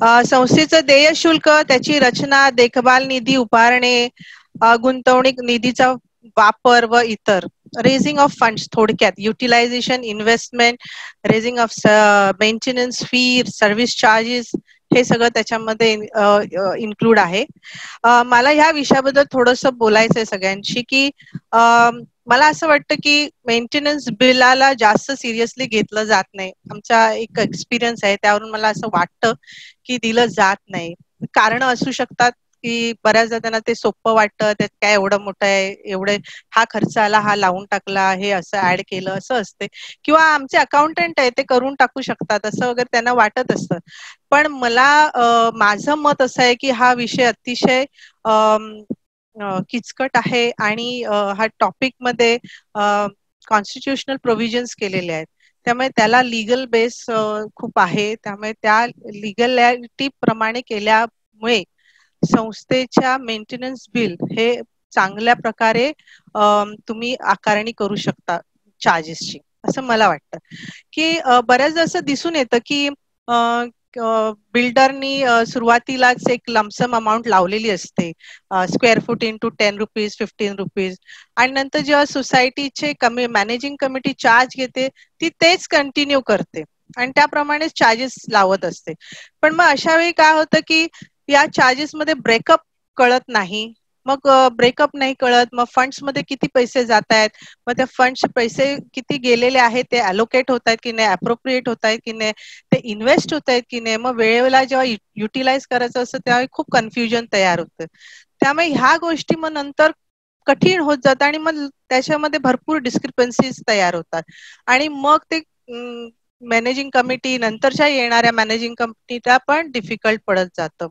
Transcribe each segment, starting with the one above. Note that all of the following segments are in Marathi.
संस्थेचं देय शुल्क त्याची रचना देखभाल निधी उभारणे गुंतवणूक निधीचा वापर व इतर. रेझिंग ऑफ फंड्स थोडक्यात. Utilization investment raising of maintenance fee service charges हे सगळं त्याच्यामध्ये इन्क्लूड आहे. मला ह्या विषयाबद्दल थोडस बोलायचंय सगळ्यांशी की मला असं वाटतं की मेंटेनन्स बिलाला जास्त सिरियसली घेतलं जात नाही. आमचा एक एक्सपिरियन्स आहे त्यावरून मला असं वाटतं की दिलं जात नाही. कारण असू शकतात की बऱ्याचदा त्यांना ते सोपं वाटतं त्यात काय एवढं मोठं आहे एवढे हा खर्च आला हा लावून टाकला हे असं ऍड केलं असं असते. किंवा आमचे अकाउंटंट आहे ते करून टाकू शकतात असं वगैरे त्यांना वाटत असतं. पण मला माझं मत असं आहे की हा विषय अतिशय किचकट आहे आणि हा टॉपिकमध्ये कॉन्स्टिट्युशनल प्रोव्हिजन्स केलेले आहेत. त्यामुळे त्याला लिगल बेस खूप आहे. त्यामुळे त्या लिगलॅलिटी प्रमाणे केल्यामुळे संस्थेच्या मेंटेनन्स बिल हे चांगल्या प्रकारे तुम्ही आकारणी करू शकता चार्जेसची असं मला वाटतं. की बऱ्याचदा असं दिसून येतं की बिल्डरनी सुरुवातीलाच एक लमसम अमाऊंट लावलेली असते. Square foot into ten rupees fifteen rupees आणि नंतर जेव्हा सोसायटीचे कमी मॅनेजिंग कमिटी चार्ज घेते ती तेच कंटिन्यू करते. आणि त्याप्रमाणेच चार्जेस लावत असते. पण मग अशा वेळी काय होतं की या चार्जेस मध्ये ब्रेकअप कळत नाही. मग ब्रेकअप नाही कळत. मग फंड्समध्ये किती पैसे जात आहेत मग त्या फंड्स पैसे किती गेलेले आहेत? ते अलोकेट होत आहेत की नाही? अप्रोप्रिएट होत आहेत की नाही? ते इन्व्हेस्ट होत आहेत की नाही? मग वेळेला जेव्हा युटिलाइज करायचं असतं त्यावेळी खूप कन्फ्युजन तयार होतं. त्यामुळे ह्या गोष्टी मग नंतर कठीण होत जातं आणि मग त्याच्यामध्ये भरपूर डिस्क्रिपन्सीज तयार होतात. आणि मग ते मॅनेजिंग कमिटी नंतरच्या येणाऱ्या मॅनेजिंग कमिटीला पण डिफिकल्ट पडत जातं.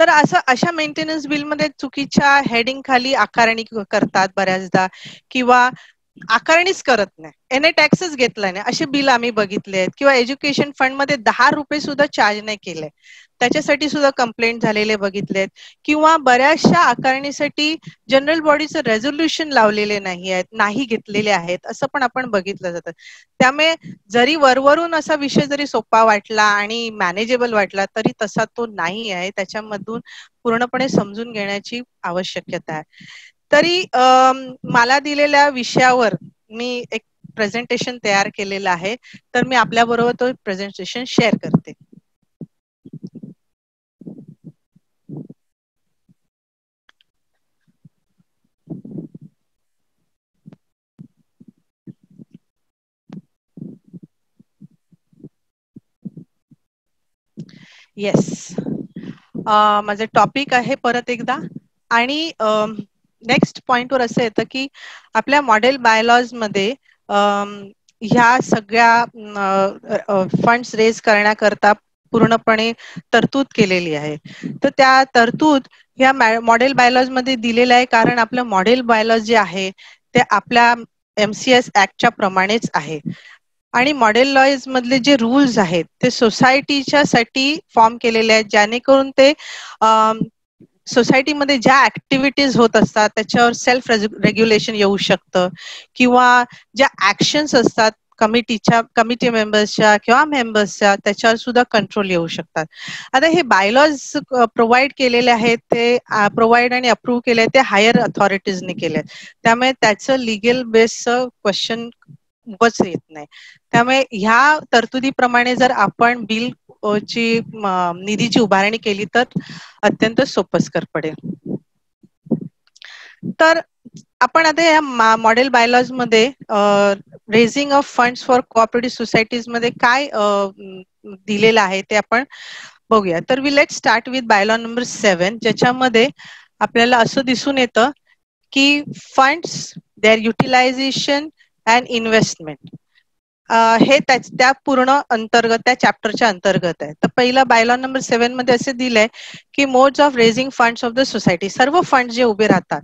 तर असं अशा मेंटेनन्स बिलमध्ये चुकीच्या हेडिंग खाली आकारणी करतात बऱ्याचदा किंवा आकारणीच करत नाही. एने टॅक्सच घेतला नाही. असे बिल आम्ही बघितले आहेत. किंवा एज्युकेशन फंडमध्ये दहा रुपये सुद्धा चार्ज नाही केले. त्याच्यासाठी सुद्धा कंप्लेंट झालेले बघितलेत किंवा बऱ्याचशा आकारणीसाठी जनरल बॉडीचं रेझोल्युशन लावलेले नाही आहेत नाही घेतलेले आहेत असं पण आपण बघितलं जातं. त्यामुळे जरी वरवरून असा विषय जरी सोपा वाटला आणि मॅनेजेबल वाटला तरी तसा तो नाही आहे. त्याच्यामधून पूर्णपणे समजून घेण्याची आवश्यकता आहे. तरी मला दिलेल्या विषयावर मी एक प्रेझेंटेशन तयार केलेलं आहे. तर मी आपल्या बरोबर तो प्रेझेंटेशन शेअर करते. येस माझं टॉपिक आहे परत एकदा. आणि नेक्स्ट पॉइंटवर असं येतं की आपल्या मॉडेल बायलॉजमध्ये ह्या सगळ्या फंड्स रेज करण्याकरता पूर्णपणे तरतूद केलेली आहे. तर त्या तरतूद ह्या मॉडेल बायलॉजमध्ये दिलेल्या आहे कारण आपलं मॉडेल बायलॉज जे आहे ते आपल्या एमसीएस ऍक्टच्या प्रमाणेच आहे. आणि मॉडेल लॉज मधले जे रूल्स आहेत ते सोसायटीच्या साठी फॉर्म केलेले आहेत जेणेकरून ते सोसायटीमध्ये ज्या ऍक्टिव्हिटीज होत असतात त्याच्यावर सेल्फ रेग्युलेशन येऊ शकतं. किंवा ज्या ऍक्शन्स असतात कमिटीच्या कमिटी मेंबर्सच्या किंवा मेंबर्सच्या त्याच्यावर सुद्धा कंट्रोल येऊ शकतात. आता हे बायलॉज प्रोव्हाइड केलेले आहेत ते प्रोव्हाइड आणि अप्रूव्ह केले ते हायर अथॉरिटीजने केले त्यामुळे त्याचं लिगल बेसचं क्वेश्चन उभच येत नाही. त्यामुळे ह्या तरतुदीप्रमाणे जर आपण बिल ची निधीची उभारणी केली तर अत्यंत सोपस्कर पडेल. तर आपण आता या model बायलॉजमध्ये raising of funds for cooperative सोसायटीजमध्ये काय दिलेलं आहे ते आपण बघूया. तर we let start with bylaw number seven ज्याच्यामध्ये आपल्याला असं दिसून येतं की funds their utilization and investment हे त्या पूर्ण अंतर्गत त्या चॅप्टरच्या अंतर्गत आहे. तर पहिला बायलॉ नंबर सेव्हनमध्ये असे दिलंय की modes of raising funds of the society सर्व फंड जे उभे राहतात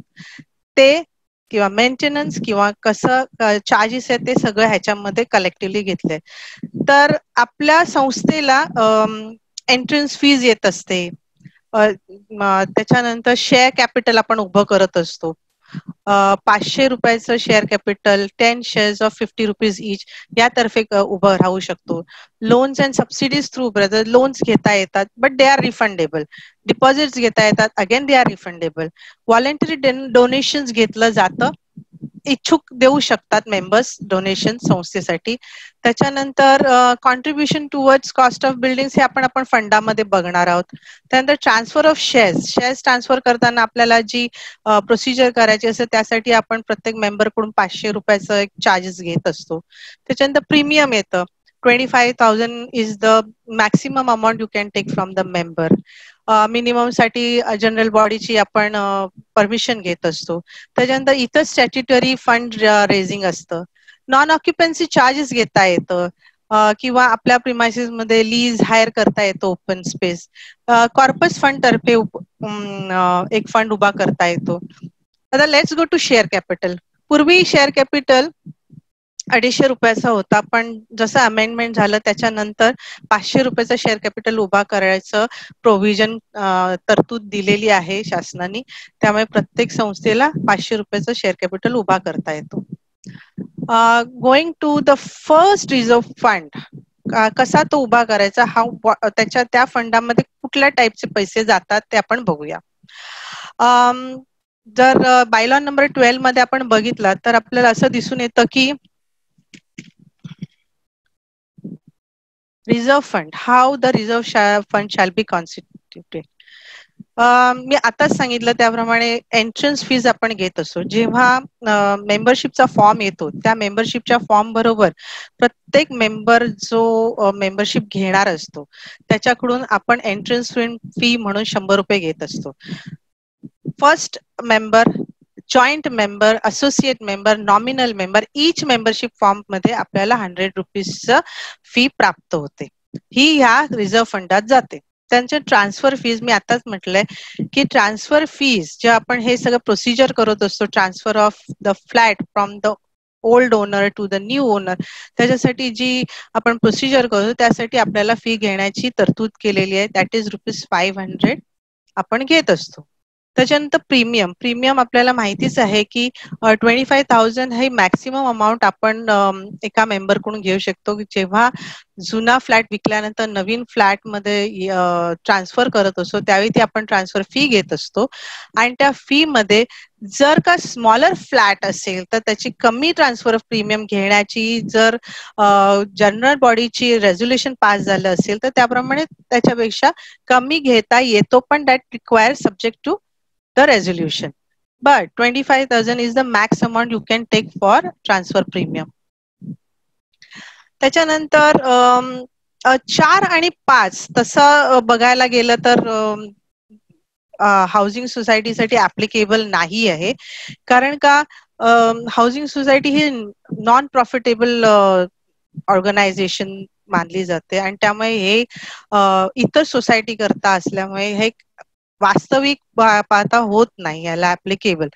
ते किंवा मेंटेनन्स किंवा कसं चार्जेस आहे ते सगळं ह्याच्यामध्ये कलेक्टिव्हली घेतले तर आपल्या संस्थेला एंट्रन्स फीज येत असते. त्याच्यानंतर शेअर कॅपिटल आपण उभं करत असतो. पाचशे रुपयाचं share capital ten shares of fifty rupees each यातर्फे उभं राहू शकतो. Loans and subsidies through brother loans घेता येतात but they are refundable deposits घेता येतात again they are refundable voluntary donation घेतलं जातं इच्छुक देऊ शकतात मेंबर्स डोनेशन संस्थेसाठी. त्याच्यानंतर contribution towards cost of building हे आपण आपण फंडामध्ये बघणार आहोत. त्यानंतर transfer of shares shares transfer करताना आपल्याला जी प्रोसिजर करायची असते त्यासाठी आपण प्रत्येक मेंबरकडून पाचशे रुपयाचं एक चार्जेस घेत असतो. त्याच्यानंतर प्रीमियम येतं. Twenty five thousand is the maximum amount you from take from the member मिनिममसाठी general बॉडीची आपण परमिशन घेत असतो. त्याच्यानंतर इतर स्टॅच्युटरी फंड रेझिंग असतं. नॉन ऑक्युपन्सी चार्जेस घेता येतं. किंवा आपल्या प्रिमायसिसमध्ये लीज हायर करता येतो ओपन स्पेस कॉर्पस फंड तर्फे एक फंड उभा करता येतो. आता let's go to share capital पूर्वी शेअर कॅपिटल अडीचशे रुपयाचा होता. पण जसं अमेंडमेंट झालं त्याच्यानंतर पाचशे रुपयाचा शेअर कॅपिटल उभा करायचं प्रोव्हिजन तरतूद दिलेली आहे शासनाने. त्यामुळे प्रत्येक संस्थेला पाचशे रुपयाचा शेअर कॅपिटल उभा करता येतो. Going to the first reserve fund कसा तो उभा करायचा? हा त्याच्या त्या फंडामध्ये कुठल्या टाईपचे पैसे जातात ते आपण बघूया. जर बायलॉन नंबर ट्वेल्वमध्ये आपण बघितलं तर आपल्याला असं दिसून येतं की reserve fund how the reserve fund shall be constituted मी आताच सांगितलं त्याप्रमाणे एंट्रन्स फीज आपण घेत असतो. जेव्हा मेंबरशिपचा फॉर्म येतो त्या मेंबरशिपच्या फॉर्म बरोबर प्रत्येक मेंबर जो मेंबरशिप घेणार असतो त्याच्याकडून आपण एंट्रन्स फी म्हणून शंभर रुपये घेत असतो. First member joint member associate member nominal member each membership फॉर्ममध्ये आपल्याला हंड्रेड रुपीजचं फी प्राप्त होते. ही ह्या रिझर्व्ह फंडात जाते. त्यांचे ट्रान्सफर फीज मी आताच म्हटलंय की ट्रान्सफर फीज जे आपण हे सगळं प्रोसिजर करत असतो transfer of the flat from the old owner to the new owner त्याच्यासाठी जी आपण प्रोसिजर करतो त्यासाठी आपल्याला फी घेण्याची तरतूद केलेली आहे. That is rupees five hundred आपण घेत असतो. त्याच्यानंतर प्रीमियम. प्रीमियम आपल्याला माहितीच आहे की ट्वेंटी फाय थाउजंड हे मॅक्सिमम अमाऊंट आपण एका मेंबरकडून घेऊ शकतो. जेव्हा जुना फ्लॅट विकल्यानंतर नवीन फ्लॅटमध्ये ट्रान्सफर करत असतो त्यावेळी ती आपण ट्रान्सफर फी घेत असतो. आणि त्या फी मध्ये जर का स्मॉलर फ्लॅट असेल तर त्याची कमी ट्रान्सफर ऑफ प्रीमियम घेण्याची जर जनरल बॉडीची रेझोल्युशन पास झालं असेल तर त्याप्रमाणे त्याच्यापेक्षा कमी घेता येतो. पण that require subject to the resolution. But 25,000 is the max amount you can take for transfer premium. त्याच्यानंतर चार आणि पाच तसं बघायला गेलं तर हाऊसिंग सोसायटीसाठी ऍप्लिकेबल नाही आहे कारण का हाऊसिंग सोसायटी ही नॉन प्रॉफिटेबल ऑर्गनायझेशन मानली जाते आणि त्यामुळे हे इतर सोसायटी करता असल्यामुळे हे वास्तविक पाहता होत नाही याला ऍप्लिकेबल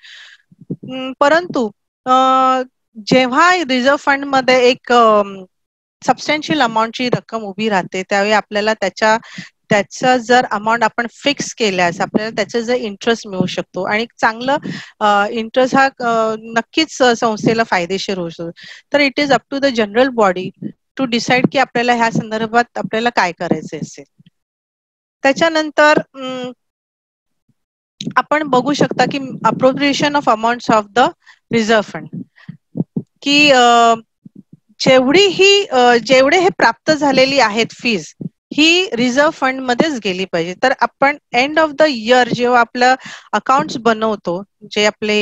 परंतु जेव्हा रिझर्व्ह फंडमध्ये एक सबस्टॅन्शियल अमाऊंटची रक्कम उभी राहते त्यावेळी आपल्याला त्याच्या त्याचा जर अमाऊंट आपण फिक्स केल्यास आपल्याला त्याचा जर इंटरेस्ट मिळू शकतो. आणि चांगलं इंटरेस्ट हा नक्कीच संस्थेला फायदेशीर होऊ शकतो. तर it is up to the general body to decide की आपल्याला ह्या संदर्भात आपल्याला काय करायचे असेल. त्याच्यानंतर आपण बघू शकता की appropriation of amount of the reserve fund की जेवढी ही जेवढे हे प्राप्त झालेली आहेत फीज ही रिझर्व्ह फंड मध्येच गेली पाहिजे. तर आपण एंड ऑफ द इयर जेव्हा आपलं अकाउंट बनवतो जे आपले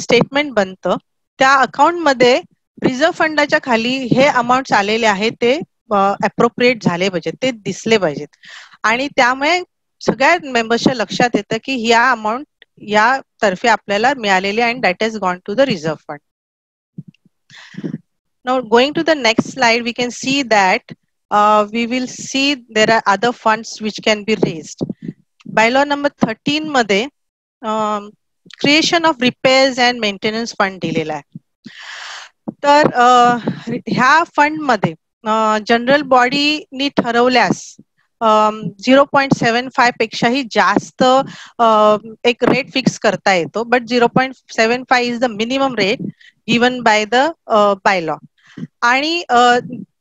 स्टेटमेंट बनतं त्या अकाउंटमध्ये रिझर्व्ह फंडाच्या खाली हे अमाऊंट आलेले आहेत ते अप्रोप्रिएट झाले पाहिजेत ते दिसले पाहिजेत. आणि त्यामुळे सगळ्या मेंबर्सच्या लक्षात येतं की या अमाऊंट या तर्फे आपल्याला मिळालेली आणि that is gone to the reserve fund Now, going to the next slide, we can see that uh, we will see there are other funds which can be raised. Bylaw number 13 मध्ये creation of repairs and maintenance fund दिलेला आहे तर uh, ह्या फंडमध्ये uh, जनरल बॉडीनी ठरवल्यास झिरो पॉईंट सेव्हन फाय पेक्षाही जास्त एक रेट फिक्स करता येतो. But zero point seven five is the minimum rate given by the bylaw आणि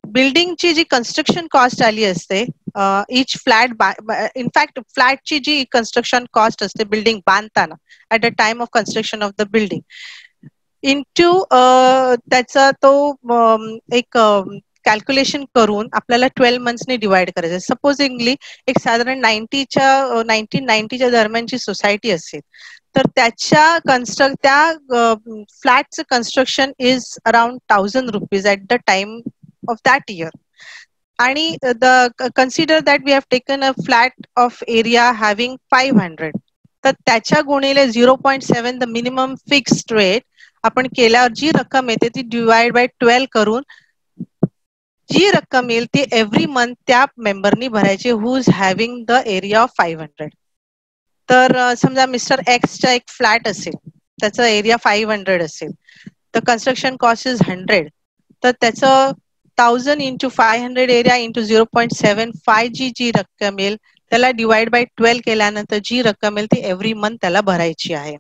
बिल्डिंगची जी कन्स्ट्रक्शन कॉस्ट आली असते इच फ्लॅट इनफॅक्ट फ्लॅटची जी कन्स्ट्रक्शन कॉस्ट असते बिल्डिंग बांधताना at the time of construction of the building into त्याचा तो एक कॅल्क्युलेशन करून आपल्याला ट्वेल्व मंथ्सने डिवाइड करायचं. सपोजिंगली एक साधारण नाईन्टीच्या नाईन्टीन नाईन्टीच्या दरम्यानची सोसायटी असेल. तर त्याच्या कन्स्ट्रक्ट त्या फ्लॅटचं construction is around thousand rupees at the time of that year आणि the consider that we have taken a flat of area having five hundred तर त्याच्या गुणिले zero point seven the minimum fixed rate आपण केल्यावर जी रक्कम येते ती डिवाइड बाय ट्वेल्व करून जी रक्कम येईल ती एव्हरी मंथ त्या मेंबरनी भरायची who is having the area of five hundred तर समजा मिस्टर एक्सचा एक फ्लॅट असेल त्याचा एरिया फाईव्ह हंड्रेड असेल तर कन्स्ट्रक्शन कॉस्ट इज हंड्रेड तर त्याचं thousand into five hundred area into zero point seven five जी जी रक्कम येईल त्याला डिवाइड बाय ट्वेल्व केल्यानंतर जी रक्कम येईल ती एव्हरी मंथ त्याला भरायची आहे.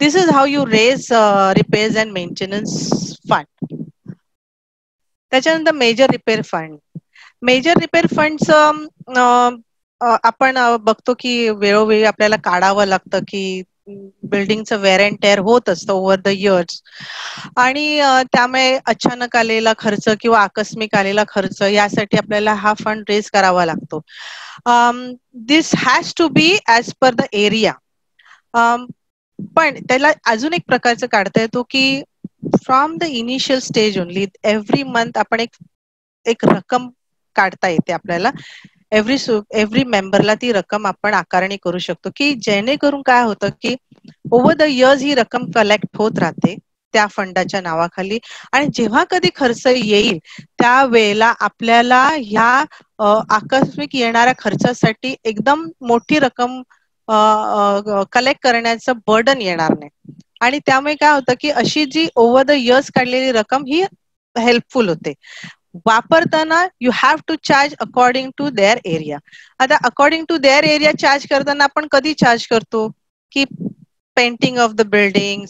This is how you raise repairs and maintenance fund त्याच्यानंतर major repair fund major repair फंडचं आपण बघतो की वेळोवेळी आपल्याला काढावं लागतं की बिल्डिंगचं वेअर अँड टेअर होत असतं ओव्हर द इयर्स आणि त्यामुळे अचानक आलेला खर्च किंवा आकस्मिक आलेला खर्च यासाठी आपल्याला हा फंड रेज करावा लागतो. This has to be as per the area पण त्याला अजून एक प्रकारचं काढता येतो की from the initial stage only every month आपण एक एक रक्कम काढता येते आपल्याला. एव्हरी एव्हरी मेंबरला ती रक्कम आपण आकारणी करू शकतो. की जेणेकरून काय होतं की ओव्हर द इयर्स ही रक्कम कलेक्ट होत राहते त्या फंडाच्या नावाखाली. आणि जेव्हा कधी खर्च येईल त्या वेळेला आपल्याला ह्या आकस्मिक येणाऱ्या खर्चासाठी एकदम मोठी रक्कम कलेक्ट करण्याचं बर्डन येणार नाही. आणि त्यामुळे काय होतं की अशी जी ओव्हर द इयर्स काढलेली रक्कम ही हेल्पफुल होते. वापरताना you have to charge according to their area आता according to their area charge करताना आपण कधी चार्ज करतो? की painting of the building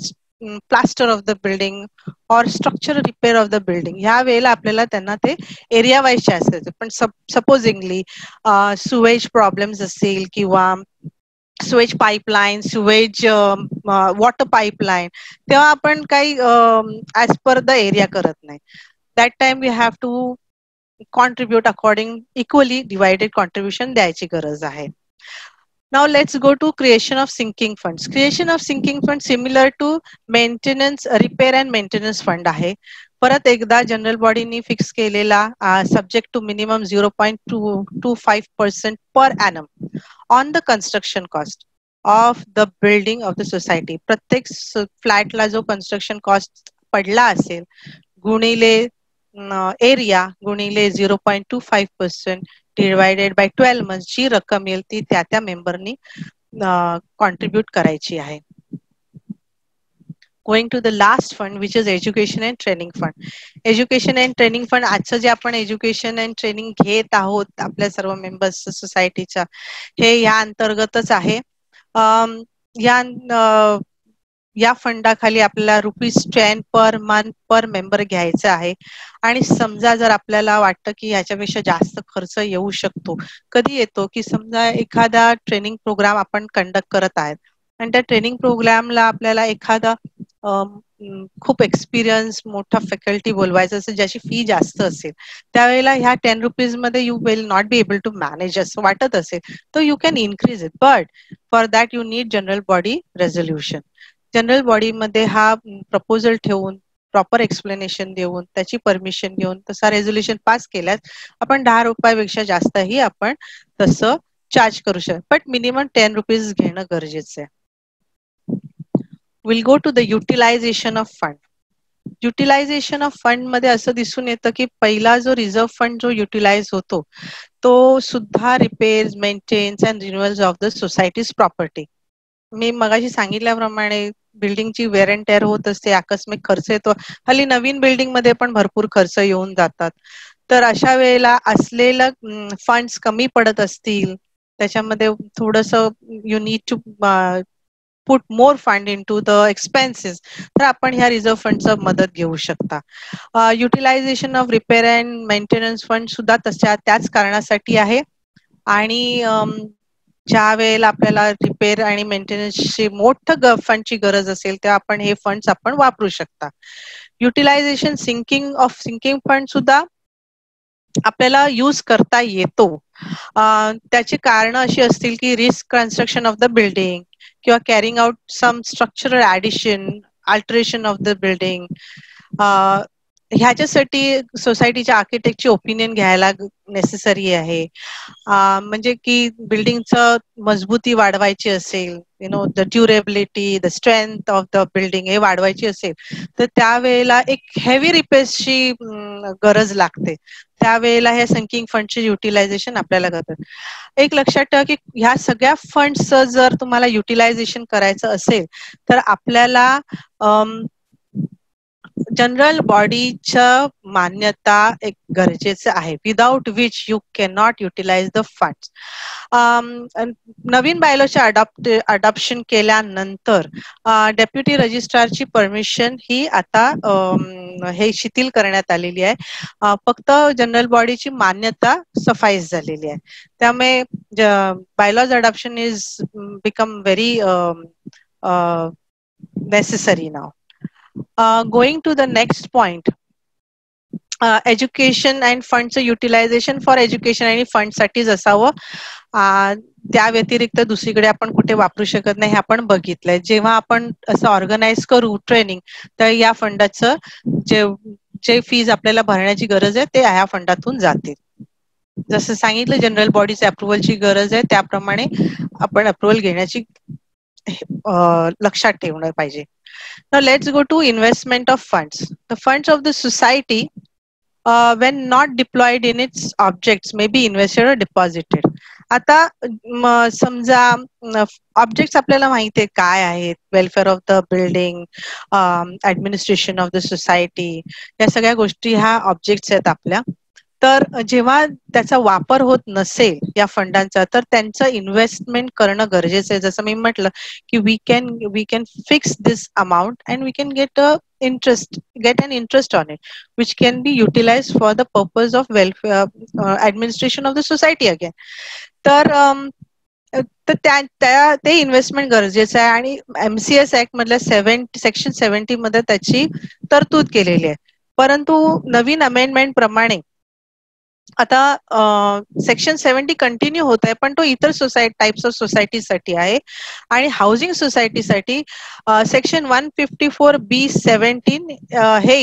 plaster of the building or structure repair of the building ह्या वेळेला आपल्याला त्यांना ते एरिया वाईज चार्ज करायचं. पण सपोजिंगली सुवेज प्रॉब्लेम्स असेल किंवा sewage pipeline sewage water pipeline तेव्हा आपण काही ऍज पर द एरिया करत नाही. That time we have to contribute according equally divided contribution द्यायची गरज आहे. Now let's go to creation of sinking funds. Creation of sinking fund similar to maintenance, uh, repair and maintenance fund आहे. परत एकदा जनरल बॉडीनी फिक्स केलेला subject to minimum zero point two two five percent per annum on the construction cost of the building of the society प्रत्येक फ्लॅटला जो कन्स्ट्रक्शन कॉस्ट पडला असेल गुणिले एरिया गुणिले zero point two five percent divided by twelve month जी रक्कम येईल ती त्या त्या मेंबरनी कॉन्ट्रीब्युट करायची आहे. Going to the last fund which is education and training fund education and training fund आजचं जे आपण एज्युकेशन अँड ट्रेनिंग घेत आहोत आपल्या सर्व मेंबर्स सोसायटीच्या हे या अंतर्गतच आहे. या या फंडाखाली आपल्याला rupees ten per month per member घ्यायचा आहे. आणि समजा जर आपल्याला वाटतं की याच्यापेक्षा जास्त खर्च येऊ शकतो कधी येतो की समजा एखादा ट्रेनिंग प्रोग्राम आपण कंडक्ट करत आहेत. आणि त्या ट्रेनिंग प्रोग्रामला आपल्याला एखादा खूप एक्सपिरियन्स मोठा फॅकल्टी बोलवायचं असेल ज्याची फी जास्त असेल त्यावेळेला ह्या ten रुपीजमध्ये you will not be able to manage असं वाटत असेल तर you can increase it but for that you need general body resolution general बॉडीमध्ये हा प्रपोजल ठेवून प्रॉपर एक्सप्लेनेशन देऊन त्याची परमिशन घेऊन तसा रेझोल्युशन पास केल्यास आपण दहा रुपयापेक्षा जास्तही आपण तसं चार्ज करू शकतो. बट मिनिमम टेन रुपीज घेणं गरजेचं आहे. Will go to the utilization of fund utilization of फंडमध्ये असं दिसून येतं की पहिला जो रिझर्व्ह फंड जो युटिलाइज होतो तो सुद्धा repairs maintenance and renewals of the society's property मी मगाशी सांगितल्याप्रमाणे बिल्डिंगची वेअर टेअर होत असते आकस्मिक खर्च येतो. हल्ली नवीन बिल्डिंगमध्ये पण भरपूर खर्च येऊन जातात. तर अशा वेळेला असलेलं फंड्स कमी पडत असतील त्याच्यामध्ये थोडस you need to put more fund into the expenses तर आपण ह्या रिझर्व्ह फंडचा मदत घेऊ शकता. Utilization of repair and maintenance fund सुद्धा तशा त्याच कारणासाठी आहे. आणि ज्या वेळेला आपल्याला रिपेअर आणि मेंटेनन्सची मोठं फंडची गरज असेल तेव्हा आपण हे फंड आपण वापरू शकता. Utilization sinking of sinking fund सुद्धा आपल्याला यूज करता येतो. त्याची कारण अशी असतील की risk construction of the building किंवा carrying out some structural addition alteration of the building ह्याच्यासाठी सोसायटीच्या आर्किटेक्टची ओपिनियन घ्यायला नेसेसरी आहे. म्हणजे की बिल्डिंगचं मजबूती वाढवायची असेल you know the durability the strength of the building हे वाढवायची असेल तर त्यावेळेला एक हेवी रिपेअर्सची गरज लागते. त्यावेळेला हे संकिंग फंडचे युटिलायझेशन आपल्याला करतात. एक लक्षात ठेवा की ह्या सगळ्या फंडचं जर तुम्हाला युटिलायझेशन करायचं असेल तर आपल्याला जनरल बॉडीच्या मान्यता एक गरजेचं आहे. Without which you can not utilize the funds Naveen biology adopt adoption केल्यानंतर डेप्युटी रजिस्ट्रारची परमिशन ही आता हे शिथिल करण्यात आलेली आहे. फक्त जनरल बॉडीची मान्यता सफाईस झालेली आहे. त्यामुळे bylaws adoption is become very necessary now going to the next uh, education and फंडचं युटिलायझेशन फॉर एज्युकेशन आणि फंडसाठीच असावं uh, त्या व्यतिरिक्त दुसरीकडे आपण कुठे वापरू शकत नाही हे आपण बघितलंय. जेव्हा आपण असं ऑर्गनाईज करू ट्रेनिंग तर या फंडाचं जे जे फीज आपल्याला भरण्याची गरज आहे ते ह्या फंडातून जातील. जसं सांगितलं जनरल बॉडीचे अप्रुव्हलची गरज आहे त्याप्रमाणे आपण अप्रुव्हल घेण्याची लक्षात ठेवणं पाहिजे. Now let's go to investment of funds. The funds of the society, uh, when not deployed in its objects, may be invested or deposited. आता समजा ऑब्जेक्ट्स आपल्याला माहिती आहे काय आहेत welfare of the building administration of the society या सगळ्या गोष्टी ह्या ऑब्जेक्ट्स आहेत आपल्या तर जेव्हा त्याचा वापर होत नसेल या फंडांचा तर त्यांचं इन्व्हेस्टमेंट करणं गरजेचं आहे. जसं मी म्हटलं की we can we can fix this amount and we can get a interest get an interest on it which can be utilize for the purpose of welfare administration of the society again तर um, तर त्या ते इन्व्हेस्टमेंट गरजेचं आहे आणि एमसीएस ऍक्ट मधल्या सेव्हन सेक्शन सेव्हन्टी मध्ये त्याची तरतूद केलेली आहे. परंतु नवीन अमेंडमेंट प्रमाणे आता सेक्शन सेव्हन्टी कंटिन्यू होत आहे पण तो इतर सोसायटी टाइप्स ऑफ सोसायटीसाठी आहे. आणि housing सोसायटीसाठी section one fifty four B seventeen हे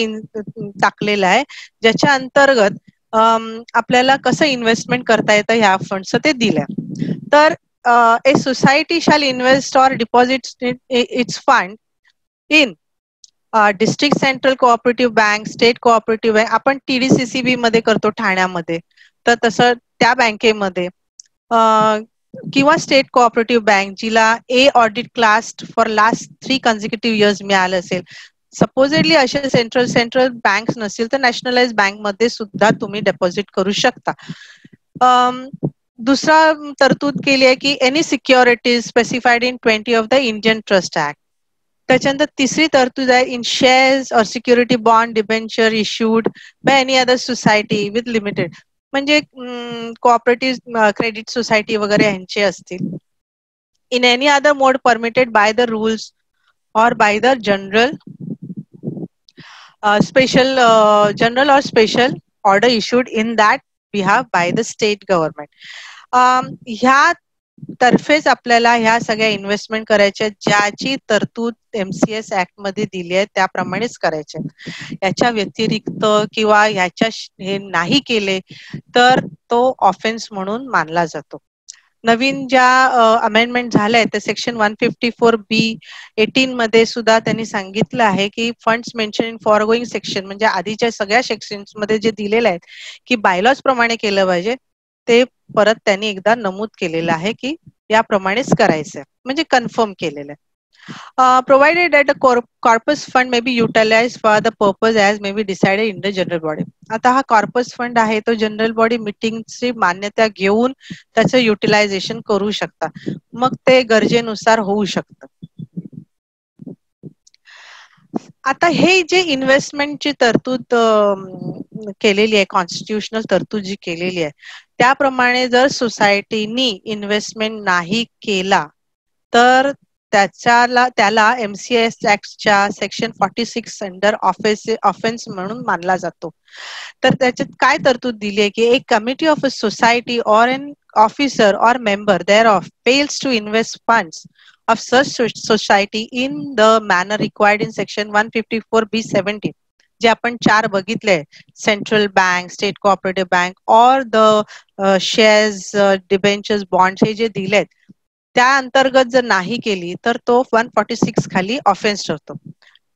टाकलेलं आहे. ज्याच्या अंतर्गत आपल्याला कसं इन्व्हेस्टमेंट करता येतं ह्या फंडचं ते दिलं तर a society shall invest or deposit its fund in district central cooperative bank state cooperative bank आपण टीडीसीसीबी मध्ये करतो ठाण्यामध्ये. तर तसं त्या बँकेमध्ये. किंवा स्टेट कोऑपरेटिव्ह बँक जिला A audit class for last three consecutive years मिळालं असेल. सपोजेडली असे सेंट्रल सेंट्रल बँक नसतील तर नॅशनलाइज बँकमध्ये सुद्धा तुम्ही डेपॉझिट करू शकता. दुसरा तरतूद केली आहे की any securities specified in twenty of the Indian trust act त्याच्यानंतर तिसरी तरतूद आहे in shares or security bond debenture issued by any other society with limited म्हणजे कोऑपरेटिव्ह क्रेडिट सोसायटी वगैरे यांचे असतील. In any other mode permitted by the rules or by the general special general or special order issued in that behalf by the state government ह्या तर्फेच आपल्याला ह्या सगळ्या इन्व्हेस्टमेंट करायच्या ज्याची तरतूद एमसीएस ऍक्टमध्ये दिली आहे त्याप्रमाणेच करायचे याच्या व्यतिरिक्त किंवा ह्याच्या हे नाही केले तर तो ऑफेन्स म्हणून मानला जातो. नवीन ज्या अमेंडमेंट झाल्या आहेत section one fifty four B eighteen मध्ये सुद्धा त्यांनी सांगितलं आहे की funds mention in foregoing section म्हणजे आधीच्या सगळ्या सेक्शनमध्ये जे दिलेले आहेत की बायलॉज प्रमाणे केलं पाहिजे. ते परत त्यांनी एकदा नमूद केलेलं आहे की याप्रमाणेच करायचं म्हणजे कन्फर्म केलेलं आहे. Provided that a corpus fund may be utilize for the purpose as may be decided in the general body आता हा कॉर्पस फंड आहे तो जनरल बॉडी मिटिंगची मान्यता घेऊन त्याचं युटिलायझेशन करू शकता. मग ते गरजेनुसार होऊ शकतं. आता हे जे इन्व्हेस्टमेंटची तरतूद केलेली आहे कॉन्स्टिट्युशनल तरतूद जी केलेली आहे त्याप्रमाणे जर सोसायटीनी इन्व्हेस्टमेंट नाही केला तर त्याच्याला त्याला MCS ऍक्टच्या section forty six under office offence म्हणून मानला जातो. तर त्याच्यात काय तरतूद दिली आहे की एक committee of a society or an officer or member thereof fails to invest funds of such society in the manner required in section 154 b 17 जे आपण चार बघितले central bank state cooperative bank or the shares debentures bond हे जे दिलेत त्या अंतर्गत जर नाही केली तर तो वन फॉर्टी सिक्स खाली ऑफेन्स ठरतो.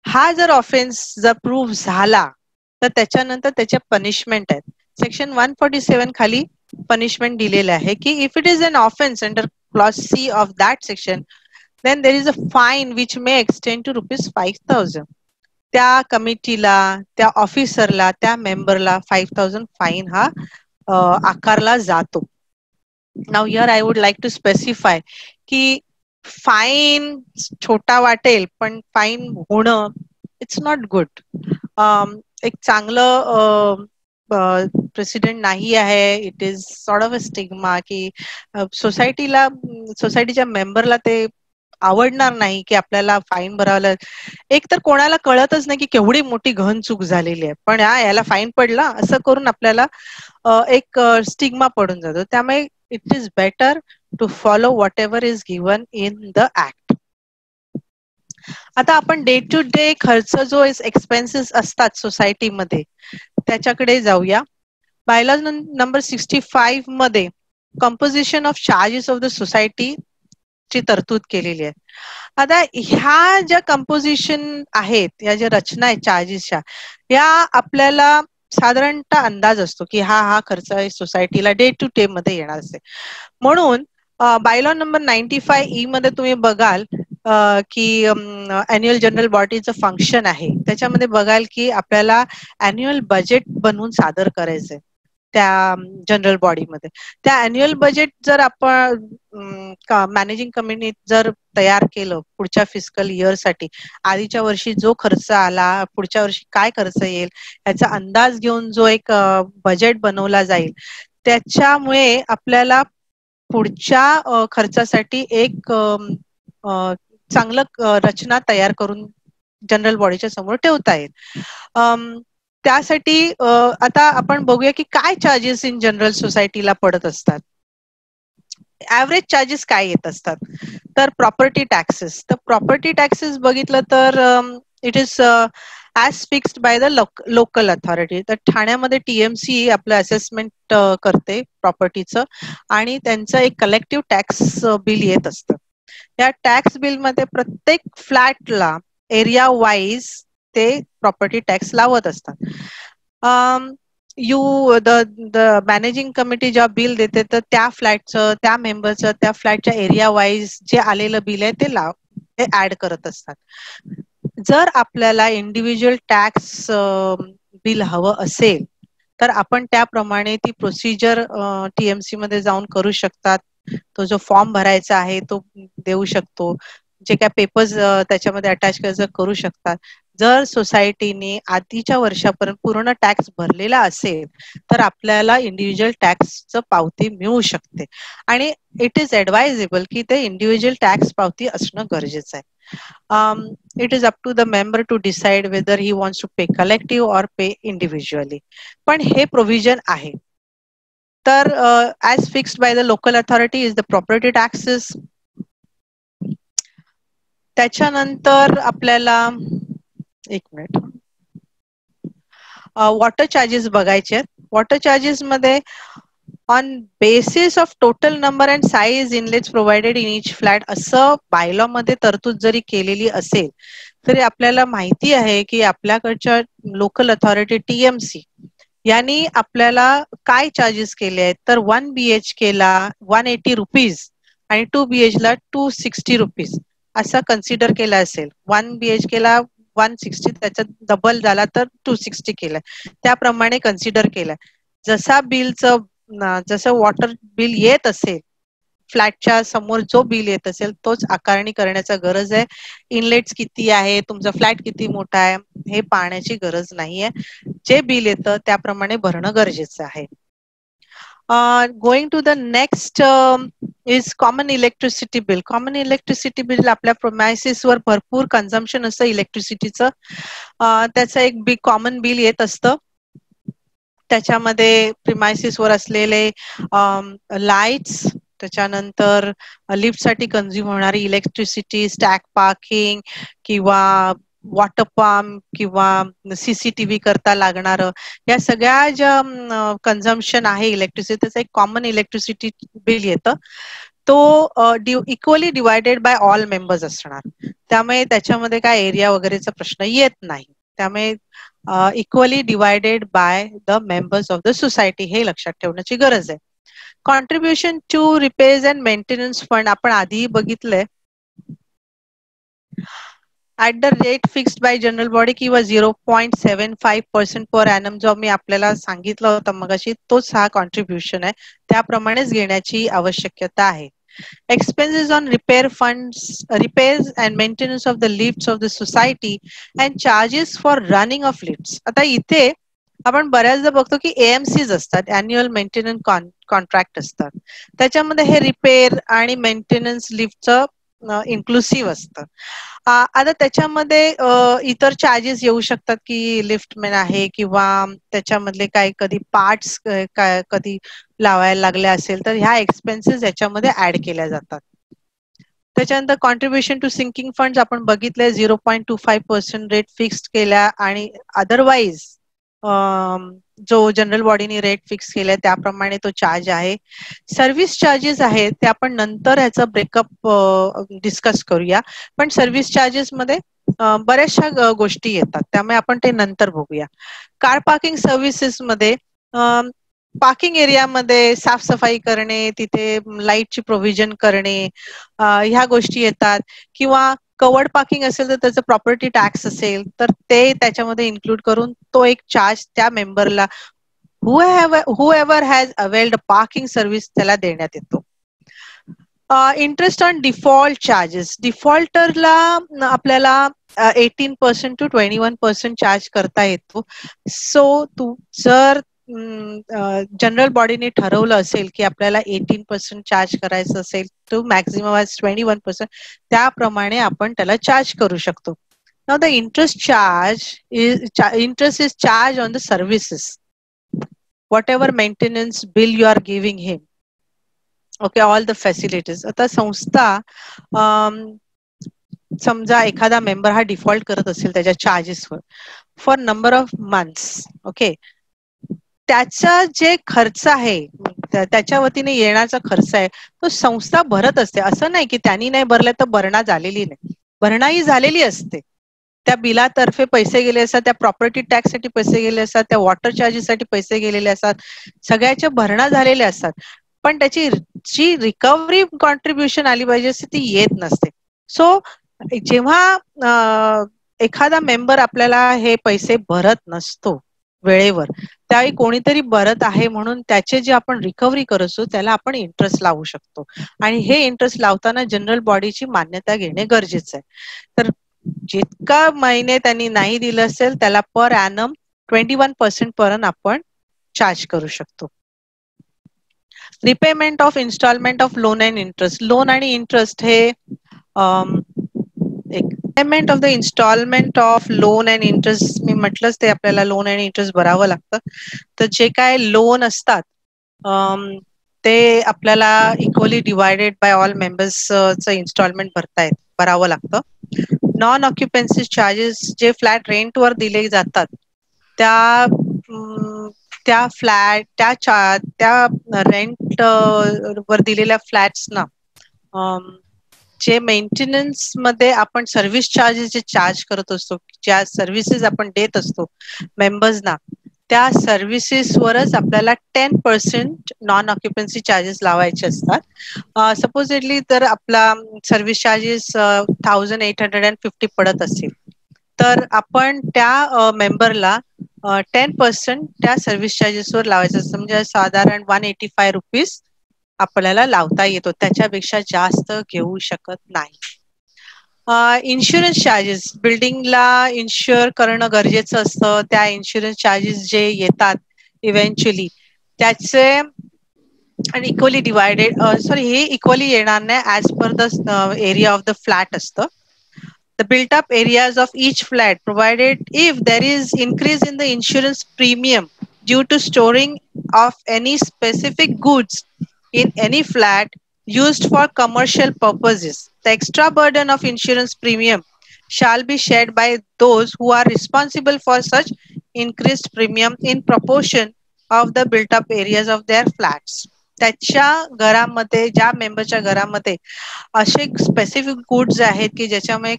हा जर ऑफेन्स जर प्रूव्ह झाला तर त्याच्यानंतर त्याच्या पनिशमेंट आहेत. सेक्शन वन फॉर्टी सेव्हन खाली पनिशमेंट दिलेले आहे की if it is an offence under clause C of that section then there is a fine which may extend to rupees five thousand त्या कमिटीला त्या ऑफिसरला त्या मेंबरला फाईव्ह थाउजंड फाईन हा आकारला जातो. Now here I would like to specify की फाईन छोटा वाटेल पण फाईन होणं इट्स नॉट गुड एक चांगलं प्रेसिडेंट नाही आहे. It is sort of a stigma की सोसायटीला सोसायटीच्या मेंबरला ते आवडणार नाही की आपल्याला फाईन भरावं एक तर कोणाला कळतच नाही की केवढी मोठी घन चूक झालेली आहे. पण याला फाईन पडला असं करून आपल्याला एक स्टिग्मा पडून जातो. त्यामुळे it is better to follow whatever is given in the act आता आपण डे टू डे खर्च जो एक्सपेन्सेस असतात सोसायटीमध्ये त्याच्याकडे जाऊया. Bylaws number sixty फाईव्हमध्ये composition of charges of the society ची तरतूद केलेली आहे. आता ह्या ज्या कंपोजिशन आहेत या ज्या रचना आहेत चार्जेसच्या या आपल्याला साधारणतः अंदाज असतो की हा हा खर्च सोसायटीला डे टू डे मध्ये येणार असते म्हणून bylaw number ninety five E मध्ये तुम्ही बघाल की अॅन्युअल जनरल बॉडीचं फंक्शन आहे. त्याच्यामध्ये बघाल की आपल्याला अॅन्युअल बजेट बनवून सादर करायचंय. त्या जनरल बॉडीमध्ये त्या अॅन्युअल बजेट जर आपण मॅनेजिंग कमिटीत जर तयार केलं पुढच्या फिजिकल इयरसाठी आधीच्या वर्षी जो खर्च आला पुढच्या वर्षी काय खर्च येईल याचा अंदाज घेऊन जो एक बजेट बनवला जाईल त्याच्यामुळे आपल्याला पुढच्या खर्चासाठी एक चांगलं रचना तयार करून जनरल बॉडीच्या समोर ठेवता येईल. त्यासाठी आता आपण बघूया की काय चार्जेस इन जनरल सोसायटीला पडत असतात. ऍव्हरेज चार्जेस काय येत असतात? तर प्रॉपर्टी टॅक्सेस तर प्रॉपर्टी टॅक्सेस बघितलं तर it is as fixed by the local authority तर ठाण्यामध्ये टीएमसी आपलं असेसमेंट करते प्रॉपर्टीचं आणि त्यांचं एक कलेक्टिव्ह टॅक्स बिल येत असतं. या टॅक्स बिलमध्ये प्रत्येक फ्लॅटला एरिया वाईज ते प्रॉपर्टी टॅक्स लावत असतात. You the the managing committee जेव्हा बिल देते तर त्या फ्लॅटचं त्या मेंबरचं त्या फ्लॅटच्या एरिया वाईज जे आलेलं बिल आहे ते लाव ते ऍड करत असतात. जर आपल्याला इंडिव्हिज्युअल टॅक्स बिल हवं असेल तर आपण त्याप्रमाणे ती प्रोसिजर टीएमसी मध्ये जाऊन करू शकतात. तो जो फॉर्म भरायचा आहे तो देऊ शकतो. जे काय पेपर्स त्याच्यामध्ये अटॅच करू शकतात. जर सोसायटीने आधीच्या वर्षापर्यंत पूर्ण टॅक्स भरलेला असेल तर आपल्याला इंडिव्हिज्युअल टॅक्सचं पावती मिळू शकते. आणि इट इज ऍडवायजेबल की ते इंडिव्हिज्युअल टॅक्स पावती असणं गरजेचं आहे. It is up to the member to decide whether he wants to pay collective or pay individually पण हे प्रोव्हिजन आहे. तर as fixed by the local authority is the property taxes त्याच्यानंतर आपल्याला एक मिनिट. वॉटर चार्जेस बघायचे आहेत. वॉटर चार्जेस मध्ये on basis of total number and size inlets provided in each flat असं बायलॉ मध्ये तरतूद जरी केलेली असेल तरी आपल्याला माहिती आहे की आपल्याकडच्या लोकल अथॉरिटी टीएमसी यांनी आपल्याला काय चार्जेस केले आहेत? तर वन बीएच केला वन एटी रुपीज आणि टू बीएच ला टू सिक्स्टी रुपीज असा कन्सिडर केला असेल. वन बीएचके ला वन सिक्स्टी त्याच्यात डबल झाला तर टू सिक्स्टी केलाय. त्याप्रमाणे कन्सिडर केलाय. जसा बिलचं जसं वॉटर बिल येत असेल फ्लॅटच्या समोर जो बिल येत असेल तोच आकारणी करण्याचा गरज आहे. इनलेट्स किती आहे तुमचा फ्लॅट किती मोठा आहे हे पाहण्याची गरज नाहीये. जे बिल येतं त्याप्रमाणे भरणं गरजेचं आहे. Going to the next is common electricity bill common electricity bill आपल्या वर भरपूर कन्झम्पशन असतं इलेक्ट्रिसिटीचं uh, त्याचं एक बिग कॉमन बिल येत असतं. त्याच्यामध्ये वर असलेले um, लाईट्स त्याच्यानंतर uh, लिफ्टसाठी कन्झ्युम होणारी इलेक्ट्रिसिटी स्टॅक पार्किंग किंवा वॉटर पंप किंवा सीसीटीव्ही करता लागणार या सगळ्या ज्या कन्झम्पशन आहे इलेक्ट्रिसिटी त्याचं एक कॉमन इलेक्ट्रिसिटी बिल येतं. तो equally divided by all members असणार. त्यामुळे त्याच्यामध्ये काय एरिया वगैरेचा प्रश्न येत नाही. त्यामुळे equally divided by the members of the society हे लक्षात ठेवण्याची गरज आहे. Contribution to repairs and maintenance fund आपण आधीही बघितलंय. At the rate fixed by general body किंवा zero point seven five percent per annum जो मी आपल्याला सांगितलं होतं मगाशी तोच हा कॉन्ट्रीब्युशन आहे. त्याप्रमाणेच घेण्याची आवश्यकता आहे. Expenses on repair funds repairs and maintenance of the lifts of the society and charges for running of lifts. आता इथे आपण बऱ्याचदा बघतो की एएमसीज असतात अॅन्युअल मेंटेनन्स कॉन्ट्रॅक्ट असतात. त्याच्यामध्ये हे रिपेअर आणि मेंटेनन्स लिफ्टचं इन्क्लुसिव्ह असतं. आता त्याच्यामध्ये इतर चार्जेस येऊ शकतात की लिफ्टमॅन आहे किंवा त्याच्यामधले काही कधी पार्ट्स काय कधी लावायला लागले असेल तर ह्या एक्सपेन्सेस याच्यामध्ये ऍड केल्या जातात. त्याच्यानंतर कॉन्ट्रीब्युशन टू सिंकिंग फंड आपण बघितलंय zero point two five percent rate fix केल्या आणि अदरवाईज जो जनरल बॉडीने रेट फिक्स केलाय त्याप्रमाणे तो चार्ज आहे. सर्व्हिस चार्जेस आहेत ते आपण नंतर ह्याचा ब्रेकअप डिस्कस करूया. पण सर्व्हिस चार्जेस मध्ये बऱ्याचशा गोष्टी येतात. त्यामुळे आपण ते नंतर बघूया. कार पार्किंग सर्व्हिसेस मध्ये पार्किंग एरियामध्ये साफसफाई करणे तिथे लाईटची प्रोव्हिजन करणे ह्या गोष्टी येतात. किंवा कवर्ड पार्किंग असेल तर त्याचं प्रॉपर्टी टॅक्स असेल तर ते त्याच्यामध्ये इन्क्लूड करून तो एक चार्ज त्या मेंबरला whoever has availed parking service त्याला देण्यात येतो. इंटरेस्ट ऑन डिफॉल्ट चार्जेस डिफॉल्टरला आपल्याला eighteen percent to twenty one percent charge करता येतो. सो तू जर जनरल बॉडीने ठरवलं असेल की आपल्याला एटीन पर्सेंट चार्ज करायचं असेल तो मॅक्झिमम आज ट्वेंटी वन पर्सेंट त्याप्रमाणे आपण त्याला चार्ज करू शकतो. Now the interest charge is interest is charge on the services whatever maintenance bill you are giving him okay all the facilities आता संस्था समजा एखादा मेंबर हा डिफॉल्ट करत असेल त्याच्या चार्जेसवर for number of months okay त्याचा जे खर्च आहे त्याच्या वतीने येण्याचा खर्च आहे तो संस्था भरत असते. असं नाही की त्यांनी नाही भरलं तर भरणा झालेली नाही. भरणा ही झालेली असते. त्या बिलातर्फे पैसे गेले असतात त्या प्रॉपर्टी टॅक्ससाठी पैसे गेले असतात त्या वॉटर चार्जेस साठी पैसे गेलेले असतात सगळ्याच्या भरणा झालेल्या असतात. पण त्याची जी रिकव्हरी कॉन्ट्रीब्युशन आली पाहिजे असते ती येत नसते. सो जेव्हा एखादा मेंबर आपल्याला हे पैसे भरत नसतो वेळेवर. त्यावेळी कोणीतरी बरत आहे म्हणून त्याचे जे आपण रिकव्हरी करतो त्याला आपण इंटरेस्ट लावू शकतो. आणि हे इंटरेस्ट लावताना जनरल बॉडीची मान्यता घेणे गरजेचं आहे. तर जितका महिने त्यांनी नाही दिलं असेल त्याला per annum twenty one percent पर्यंत आपण चार्ज करू शकतो. Repayment of installment of loan and interest loan आणि इंटरेस्ट हे एक payment of the installment of loan and interest मी म्हटलंच ते आपल्याला लोन अँड इंटरेस्ट भरावं लागतं. तर जे काय लोन असतात ते आपल्याला इक्वली डिवायडेड बाय ऑल मेंबर्सचं इन्स्टॉलमेंट भरतायत भरावं लागतं. नॉन ऑक्युपन्सी चार्जेस जे फ्लॅट रेंटवर दिले जातात त्या त्या फ्लॅट त्या त्या रेंट वर दिलेल्या फ्लॅट्सना जे मेंटेनन्समध्ये आपण सर्व्हिस चार्जेस जे चार्ज करत असतो ज्या सर्व्हिसेस आपण देत असतो मेंबर्सना त्या सर्व्हिसेसवरच आपल्याला ten percent non occupancy charges लावायचे असतात. सपोजिटली तर आपला service charges thousand eight hundred and fifty पडत असेल तर आपण त्या मेंबरला टेन पर्सेंट त्या सर्व्हिस चार्जेसवर लावायचं असतं. म्हणजे साधारण वन एटी फाय रुपीज आपल्याला लावता येतो त्याच्यापेक्षा जास्त घेऊ शकत नाही. इन्शुरन्स चार्जेस बिल्डिंगला इन्शुअर करणं गरजेचं असतं. त्या इन्शुरन्स चार्जेस जे येतात इव्हेंच्युअली त्याचे आणि इक्वली डिवायडेड सॉरी हे इक्वली येणार नाही as per the area of the flat असतं. The built up areas of each flat provided if there is increase in the insurance premium due to storing of any specific goods in any flat used for commercial purposes the extra burden of insurance premium shall be shared by those who are responsible for such increased premium in proportion of the built up areas of their flats त्याच्या घरामध्ये ज्या मेंबरच्या घरामध्ये असे स्पेसिफिक गुड्स आहेत की ज्याच्यामुळे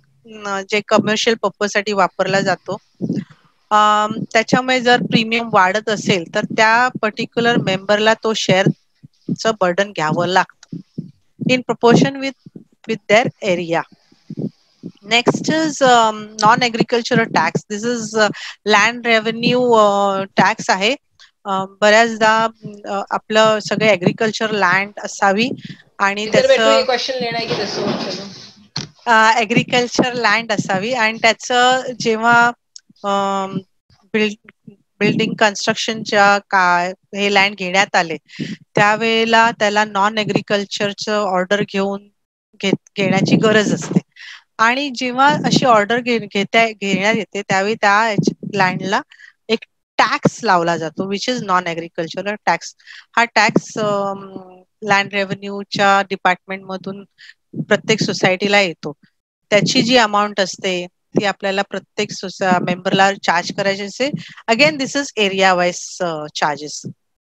जे कमर्शियल पर्पजसाठी वापरला जातो त्याच्यामुळे जर प्रीमियम वाढत असेल तर त्या पर्टिक्युलर मेंबरला तो शेअर शेअरचं बर्डन घ्यावं लागतं. In proportion with with their area next is non agricultural tax this is land revenue tax आहे. बऱ्याचदा आपलं सगळे ऍग्रिकल्चर लँड असावी आणि त्याचं ऍग्रिकल्चर लँड असावी. आणि त्याचं जेव्हा बिल्डिंग कन्स्ट्रक्शनच्या का हे लँड घेण्यात आले. त्यावेळेला त्याला नॉन एग्रिकल्चरचं ऑर्डर घेऊन घेण्याची गरज असते. आणि जेव्हा अशी ऑर्डर घेता घेण्यात येते त्यावेळी त्या लँडला एक टॅक्स लावला जातो which is non agricultural tax हा टॅक्स लँड रेव्हेन्यूच्या डिपार्टमेंट मधून प्रत्येक सोसायटीला येतो. त्याची जी अमाऊंट असते ती आपल्याला प्रत्येक मेंबरला चार्ज करायची असते. Again this is area wise charges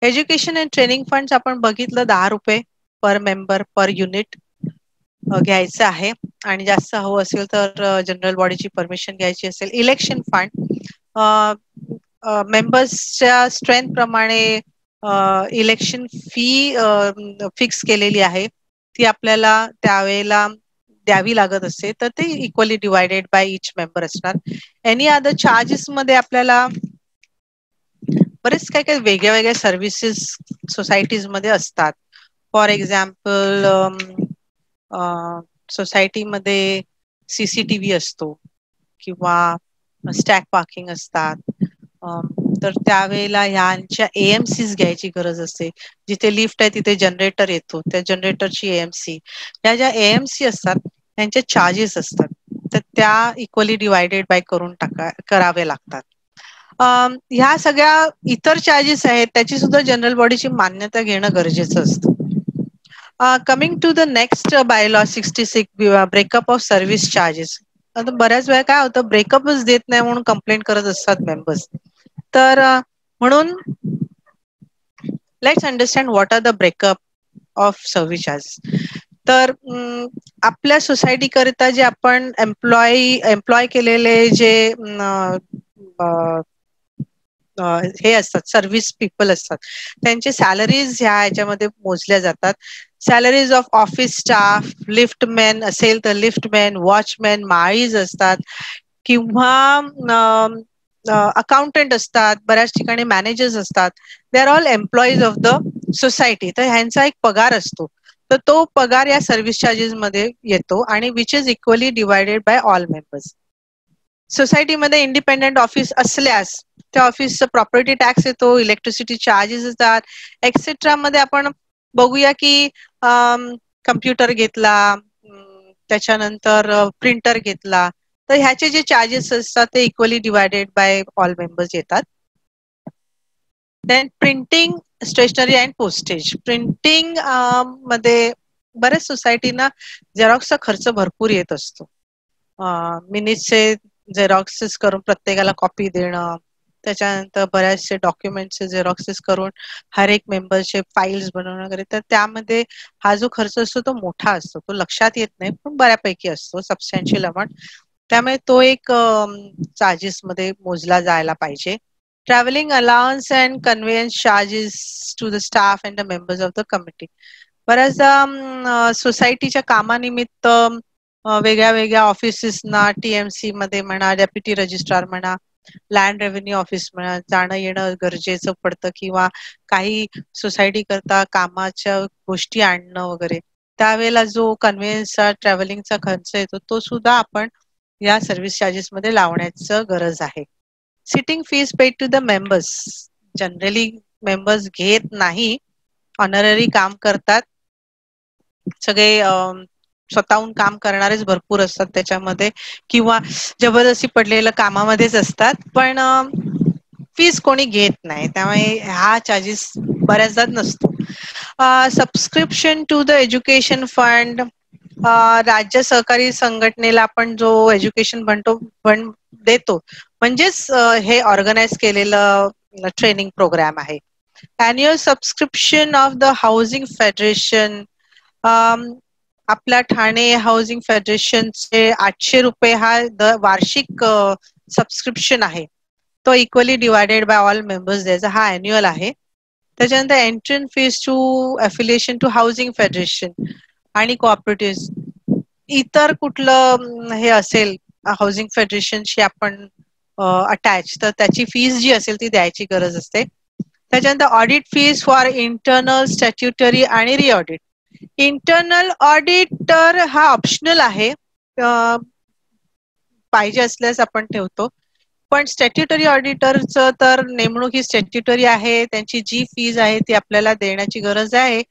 education and training fund आपण बघितलं दहा रुपये पर मेंबर पर युनिट घ्यायचं आहे. आणि जास्त हवं असेल तर जनरल बॉडीची परमिशन घ्यायची असेल. इलेक्शन फंड मेंबर्सच्या स्ट्रेंथ प्रमाणे इलेक्शन फी फिक्स केलेली आहे. ती आपल्याला त्यावेळेला द्यावी लागत असते तर ते equally divided by each member असणार. एनी अदर चार्जेस मध्ये आपल्याला बरेच काही काही वेगळ्या वेगळ्या सर्व्हिसेस सोसायटीजमध्ये असतात फॉर एक्झाम्पल सोसायटीमध्ये सीसीटीव्ही असतो किंवा स्टॅक पार्किंग असतात. तर त्यावेळेला ह्यांच्या एएमसीज घ्यायची गरज असते. जिथे लिफ्ट आहे तिथे जनरेटर येतो. त्या जनरेटरची एएमसी या ज्या एएमसी असतात त्यांचे चार्जेस असतात. तर त्या इक्वली डिवायडेड बाय करून टाका करावे लागतात. ह्या सगळ्या इतर चार्जेस आहेत त्याची सुद्धा जनरल बॉडीची मान्यता घेणं गरजेचं असतं. Coming to the next bylaw sixty six breakup of service charges आता बऱ्याच वेळा काय होतं ब्रेकअपच देत नाही म्हणून कंप्लेंट करत असतात मेंबर्स तर म्हणून let's understand what are the breakup of service charges तर आपल्या सोसायटी करिता जे आपण एम्प्लॉय एम्प्लॉय केलेले जे हे असतात सर्व्हिस पीपल असतात त्यांचे सॅलरीज ह्या ह्याच्यामध्ये मोजल्या जातात. Salaries of office staff liftman असेल तर लिफ्टमॅन वॉचमॅन माळीज असतात किंवा अकाउंटंट असतात बऱ्याच ठिकाणी मॅनेजर्स असतात. They are all employees of the society तर ह्यांचा एक पगार असतो. तर तो पगार या सर्व्हिस चार्जेस मध्ये येतो आणि which is equally divided by all members सोसायटीमध्ये इंडिपेंडेंट ऑफिस असल्यास त्या ऑफिसचा प्रॉपर्टी टॅक्स येतो इलेक्ट्रिसिटी चार्जेस येतात एक्सेट्रा मध्ये आपण बघूया की कम्प्युटर घेतला त्याच्यानंतर प्रिंटर घेतला तर ह्याचे जे चार्जेस असतात ते equally divided by all members येतात. Then printing stationery and postage प्रिंटिंगमध्ये बऱ्याच सोसायटीना झेरॉक्सचा खर्च भरपूर येत असतो. मिनिटचे झेरॉक्सेस करून प्रत्येकाला कॉपी देणं त्याच्यानंतर बऱ्याचशे डॉक्युमेंटचे झेरॉक्सेस करून हर एक मेंबरचे फाईल्स बनवणं वगैरे. तर त्यामध्ये हा जो खर्च असतो तो मोठा असतो. तो लक्षात येत नाही पण बऱ्यापैकी असतो सबस्टॅन्शियल अमाऊंट त्यामुळे तो एक चार्जेस मध्ये मोजला जायला पाहिजे. Travelling allowance and conveyance charges to the staff and the members of the committee बऱ्याचदा सोसायटीच्या कामानिमित्त वेगळ्या वेगळ्या ऑफिसेसना टीएमसी मध्ये म्हणा डेप्युटी रजिस्ट्रार म्हणा लँड रेव्हेन्यू ऑफिस म्हणा जाणं येणं गरजेचं पडतं किंवा काही सोसायटी करता कामाच्या गोष्टी आणणं वगैरे. त्यावेळेला जो कन्व्हिन्सचा ट्रॅव्हलिंगचा खर्च येतो तो सुद्धा आपण या सर्व्हिस चार्जेस मध्ये लावण्याचं गरज आहे. Sitting fees paid to the members generally members घेत नाही. ऑनररी काम करतात. सगळे स्वतःहून काम करणारेच भरपूर असतात त्याच्यामध्ये. किंवा जबरदस्ती पडलेलं कामामध्येच असतात. पण फीज कोणी घेत नाही. त्यामुळे हा चार्जेस बऱ्याचदा नसतो. Subscription to the education fund राज्य सहकारी संघटनेला आपण जो एज्युकेशन बनतो पण देतो. म्हणजेच हे ऑर्गनाईज केलेलं ट्रेनिंग प्रोग्राम आहे. Annual subscription of the housing federation आपल्या ठाणे हाऊसिंग फेडरेशनचे आठशे रुपये हा द वार्षिक सबस्क्रिप्शन आहे. तो equally divided by all members द्यायचा हा अॅन्युअल आहे. त्याच्यानंतर entrance fees to affiliation to housing federation आणि कोऑपरेटिव्ह इतर कुठलं हे असेल हाऊसिंग फेडरेशनशी आपण अटॅच तर त्याची फीज जी असेल ती द्यायची गरज असते. त्याच्यानंतर audit fees for internal statutory आणि रिऑडिट इंटरनल ऑडिटर हा ऑप्शनल आहे पाहिजे असल्यास आपण ठेवतो. पण स्टॅट्युटरी ऑडिटरचं तर नेमणूक ही स्टॅट्युटरी आहे त्यांची जी फीज आहे ती आपल्याला देण्याची गरज आहे.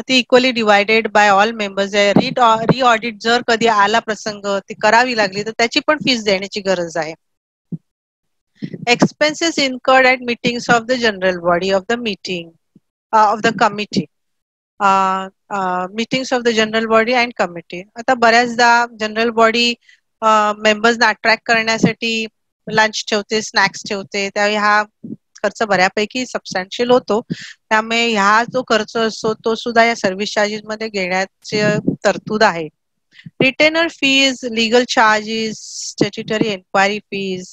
ती equally divided by all members reaudit जर कधी आला प्रसंग ती करावी लागली तर त्याची पण फीज देण्याची गरज आहे. Expenses incurred at meetings of the general body of the meeting of the committee meetings of the general body and committee आता बऱ्याचदा जनरल बॉडी मेंबर्सना अट्रॅक्ट करण्यासाठी लंच ठेवते स्नॅक्स ठेवते. त्यावेळी हा खर्च बऱ्यापैकी सबस्टॅन्शियल होतो. त्यामुळे ह्या जो खर्च असतो तो सुद्धा या सर्व्हिस चार्जेस मध्ये घेण्याचे तरतूद आहे. Retainer fees legal charges statutory enquiry fees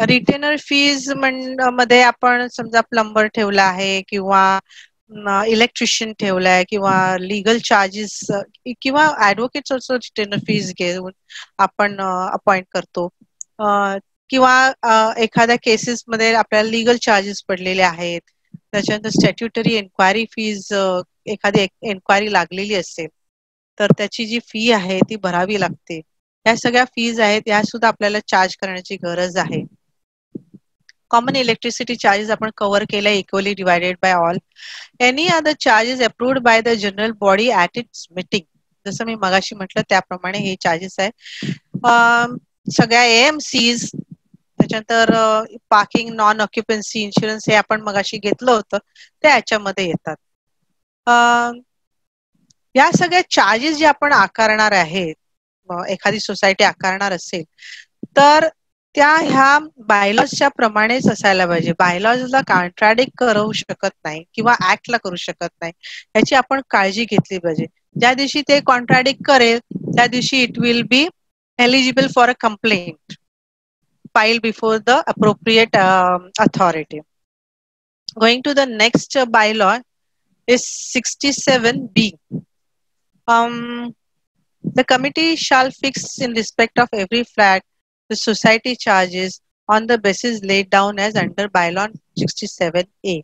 retainer फीजमध्ये आपण समजा प्लंबर ठेवला आहे किंवा इलेक्ट्रिशियन ठेवलाय किंवा लिगल चार्जेस किंवा ऍडव्होकेट रिटेनर फीज घेऊन आपण अपॉइंट करतो. किंवा एखाद्या केसेस मध्ये आपल्याला लिगल चार्जेस पडलेले आहेत. त्याच्यानंतर स्टॅट्युटरी एन्क्वायरी फीज एखादी एन्क्वायरी लागलेली असेल तर त्याची जी फी आहे ती भरावी लागते. या सगळ्या फीज आहेत या सुद्धा आपल्याला चार्ज करण्याची गरज आहे. कॉमन इलेक्ट्रिसिटी चार्जेस आपण कव्हर केल्या equally divided by all any other charges approved by the general body at its meeting जसं मी मगाशी म्हटलं त्याप्रमाणे हे चार्जेस आहे सगळ्या एएमसीज त्याच्यानंतर पार्किंग नॉन ऑक्युपन्सी इन्शुरन्स हे आपण मगाशी घेतलं होतं ते याच्यामध्ये येतात. या सगळ्या चार्जेस जे आपण आकारणार आहेत एखादी सोसायटी आकारणार असेल तर त्या ह्या बायलॉजच्या प्रमाणेच असायला पाहिजे. बायलॉजला कॉन्ट्राडिक्ट करू शकत नाही किंवा ऍक्टला करू शकत नाही याची आपण काळजी घेतली पाहिजे. ज्या दिवशी ते कॉन्ट्राडिक्ट करेल त्या दिवशी it will be eligible for a complaint filed before the appropriate uh, authority. Going to the next uh, bylaw is 67B. Um, the committee shall fix in respect of every flat the society charges on the basis laid down as under bylaw 67A.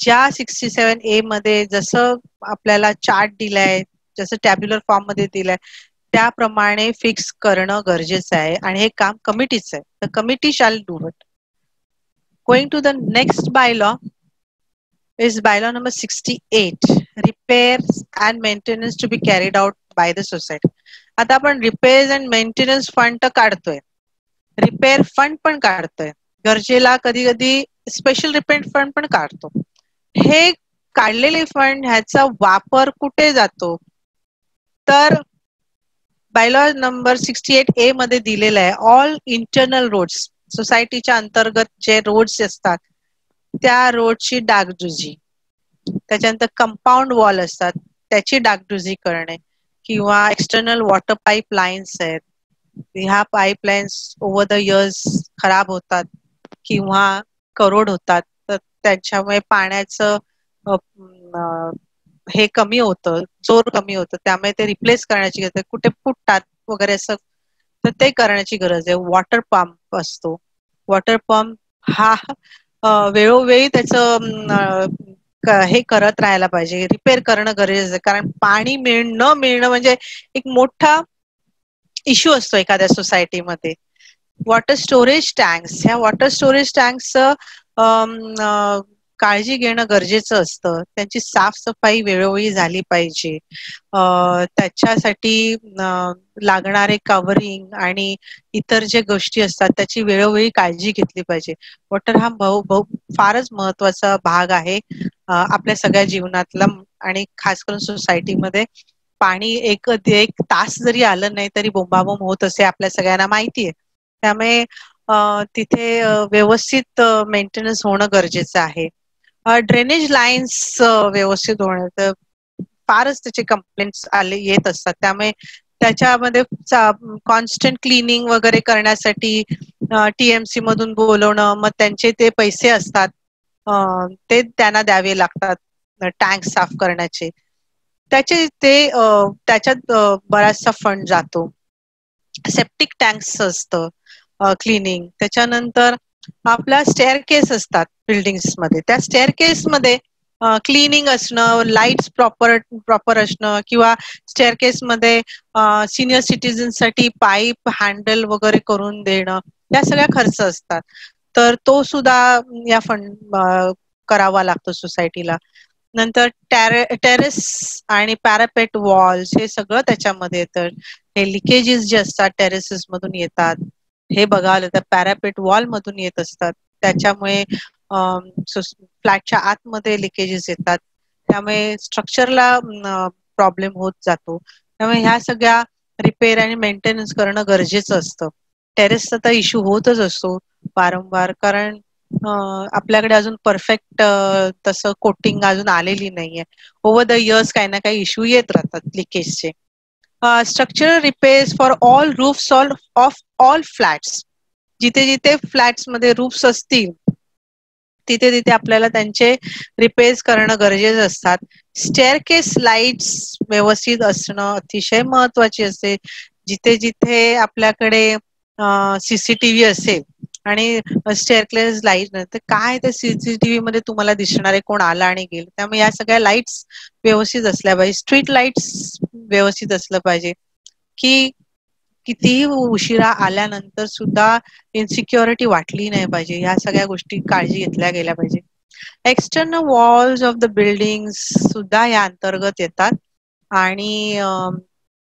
ज्या सिक्स्टी सेवन ए मध्ये जसं आपल्याला चार्ट दिलाय जसं टॅब्युलर फॉर्म मध्ये दिलाय त्याप्रमाणे फिक्स करणं गरजेचं आहे आणि हे काम कमिटीचं आहे. तर committee shall do it going to the next bylaw is bylaw number 68 repairs and maintenance to be carried out by the society. आता आपण रिपेअर्स अँड मेंटेनन्स फंड तर काढतोय. रिपेअर फंड पण काढतोय. गरजेला कधी कधी स्पेशल रिपेअर फंड पण काढतो. हे काढलेले फंड ह्याचा वापर कुठे जातो? तर bylaw number sixty eight A मध्ये दिलेला आहे. ऑल इंटरनल रोड्स सोसायटीच्या अंतर्गत जे रोड्स असतात त्या रोडची डागडुजी. त्याच्यानंतर कंपाऊंड वॉल असतात त्याची डागडुजी करणे. किंवा एक्सटर्नल वॉटर पाईप लाईन्स आहेत. ह्या पाईपलाईन्स ओव्हर द इयर्स खराब होतात किंवा करोड होतात. तर त्याच्यामुळे पाण्याचं हे कमी होतं जोर कमी होतं त्यामुळे ते रिप्लेस करण्याची गरज आहे. कुठे फुटतात वगैरे असं तर ते करण्याची गरज आहे. वॉटर पंप असतो. वॉटर पंप हा वेळोवेळी त्याचं हे करत राहायला पाहिजे. रिपेअर करणं गरजेचं आहे. कारण पाणी मिळ न मिळणं म्हणजे एक मोठा इश्यू असतो एखाद्या सोसायटीमध्ये वॉटर स्टोरेज टँक्स ह्या वॉटर स्टोरेज टँक्सचं काळजी घेणं गरजेचं असतं. त्यांची साफसफाई वेळोवेळी झाली पाहिजे. त्याच्यासाठी लागणारे कव्हरिंग आणि इतर जे गोष्टी असतात त्याची वेळोवेळी काळजी घेतली पाहिजे. वॉटर हा बहु बहु फारच महत्त्वाचा भाग आहे आपल्या सगळ्या जीवनातला आणि खास करून सोसायटीमध्ये. पाणी एक एक तास जरी आलं नाही तरी बोंबाबोंब होत असे आपल्या सगळ्यांना माहिती आहे त्यामुळे तिथे व्यवस्थित मेंटेनन्स होणं गरजेचं आहे. ड्रेनेज लाईन्स व्यवस्थित होणं तर फारच त्याचे कंप्लेंट्स आले येत असतात. त्यामुळे त्याच्यामध्ये कॉन्स्टंट क्लिनिंग वगैरे करण्यासाठी टीएमसी मधून बोलवणं मग त्यांचे ते पैसे असतात. ते त्यांना द्यावे लागतात टँक साफ करण्याचे. त्याचे ते त्याच्यात बराचसा फंड जातो. सेप्टिक टँक्स असतं क्लिनिंग त्याच्यानंतर आपला स्टेअर केस असतात बिल्डिंग्समध्ये. त्या स्टेअर केस मध्ये क्लिनिंग असणं लाईट्स प्रॉपर प्रॉपर असणं किंवा स्टेअर केस मध्ये सिनियर सिटीजनसाठी पाईप हँडल वगैरे करून देणं या सगळ्या खर्च असतात. तर तो सुद्धा या फंड करावा लागतो सोसायटीला नंतर टेरेस आणि पॅरापेट वॉल्स हे सगळं त्याच्यामध्ये येतं. हे लिकेजेस जे असतात टेरेसेस मधून येतात. हे बघावं तर पॅरापेट वॉल मधून येत असतात. त्याच्यामुळे फ्लॅटच्या आतमध्ये लिकेजेस येतात. त्यामुळे स्ट्रक्चरला प्रॉब्लेम होत जातो. त्यामुळे ह्या सगळ्या रिपेअर आणि मेंटेनन्स करणं गरजेचं असतं. टेरेसचा तर इश्यू होतच असतो वारंवार. कारण आपल्याकडे अजून परफेक्ट तसं कोटिंग अजून आलेली नाहीये. ओव्हर द इयर्स काही ना काही इश्यू येत राहतात लिकेजचे. Structural repairs for all roofs all of all flats जिथे जिथे फ्लॅट्समध्ये रूफ्स असतील तिथे तिथे आपल्याला त्यांचे रिपेअर्स करणं गरजेचं असतात. स्टेअर केस लाईट्स व्यवस्थित असणं अतिशय महत्त्वाचे असते. जिथे जिथे आपल्याकडे सीसीटीव्ही असेल आणि स्टेअरक्लेस लाइट तर काय ते सीसीटीव्ही मध्ये तुम्हाला दिसणारे कोण आला आणि गेलं? त्यामुळे या सगळ्या लाईट्स व्यवस्थित असल्या पाहिजे. स्ट्रीट लाईट्स व्यवस्थित असलं पाहिजे. की कितीही उशिरा आल्यानंतर सुद्धा इन्सिक्युरिटी वाटली नाही पाहिजे. ह्या सगळ्या गोष्टी काळजी घेतल्या गेल्या पाहिजे. External walls of the building सुद्धा या अंतर्गत येतात. आणि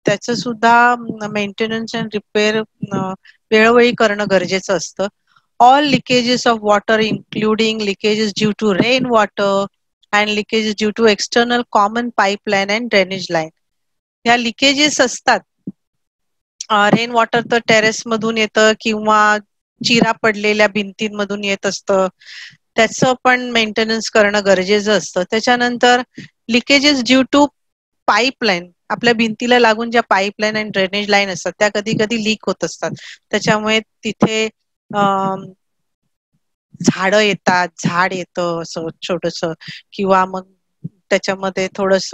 त्याचं सुद्धा मेंटेनन्स अँड रिपेअर वेळोवेळी करणं गरजेचं असतं. All leakages of water including leakages due to rain water and leakages due to external common pipeline and drainage line या लिकेजेस असतात. रेन वॉटर तर टेरेस मधून येतं किंवा चिरा पडलेल्या भिंतींमधून येत असतं. त्याचं पण मेंटेनन्स करणं गरजेचं असतं. त्याच्यानंतर लिकेजेस ड्यू टू पाईपलाईन आपल्या भिंतीला लागून ज्या पाईपलाईन आणि ड्रेनेज लाईन असतात त्या कधी कधी लीक होत असतात. त्याच्यामुळे तिथे झाड येतात झाड येतं असं छोटस. किंवा मग त्याच्यामध्ये थोडस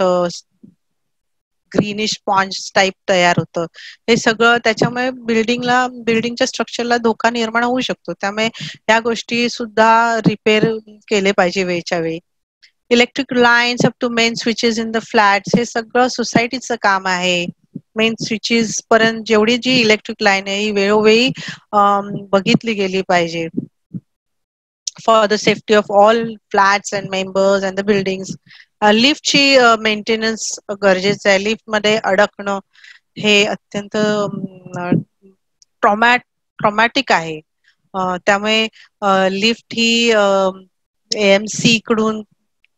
ग्रीनिश पॉन्ज टाईप तयार होतं. हे सगळं त्याच्यामुळे बिल्डिंगला बिल्डिंगच्या स्ट्रक्चरला धोका निर्माण होऊ शकतो. त्यामुळे या गोष्टी सुद्धा रिपेअर केले पाहिजे वेळच्या वेळी. Electric lines up to main switches in the flats हे सगळं सोसायटीचं काम आहे. मेन स्विचेस पर्यंत जेवढी जी इलेक्ट्रिक लाईन आहे ही वेळोवेळी बघितली गेली पाहिजे. For the safety of all flats and members and the building लिफ्टची maintenance गरजेचं आहे. लिफ्टमध्ये अडकणं हे अत्यंत ट्रॉमॅ ट्रॉमॅटिक आहे. त्यामुळे लिफ्ट ही एम सी कडून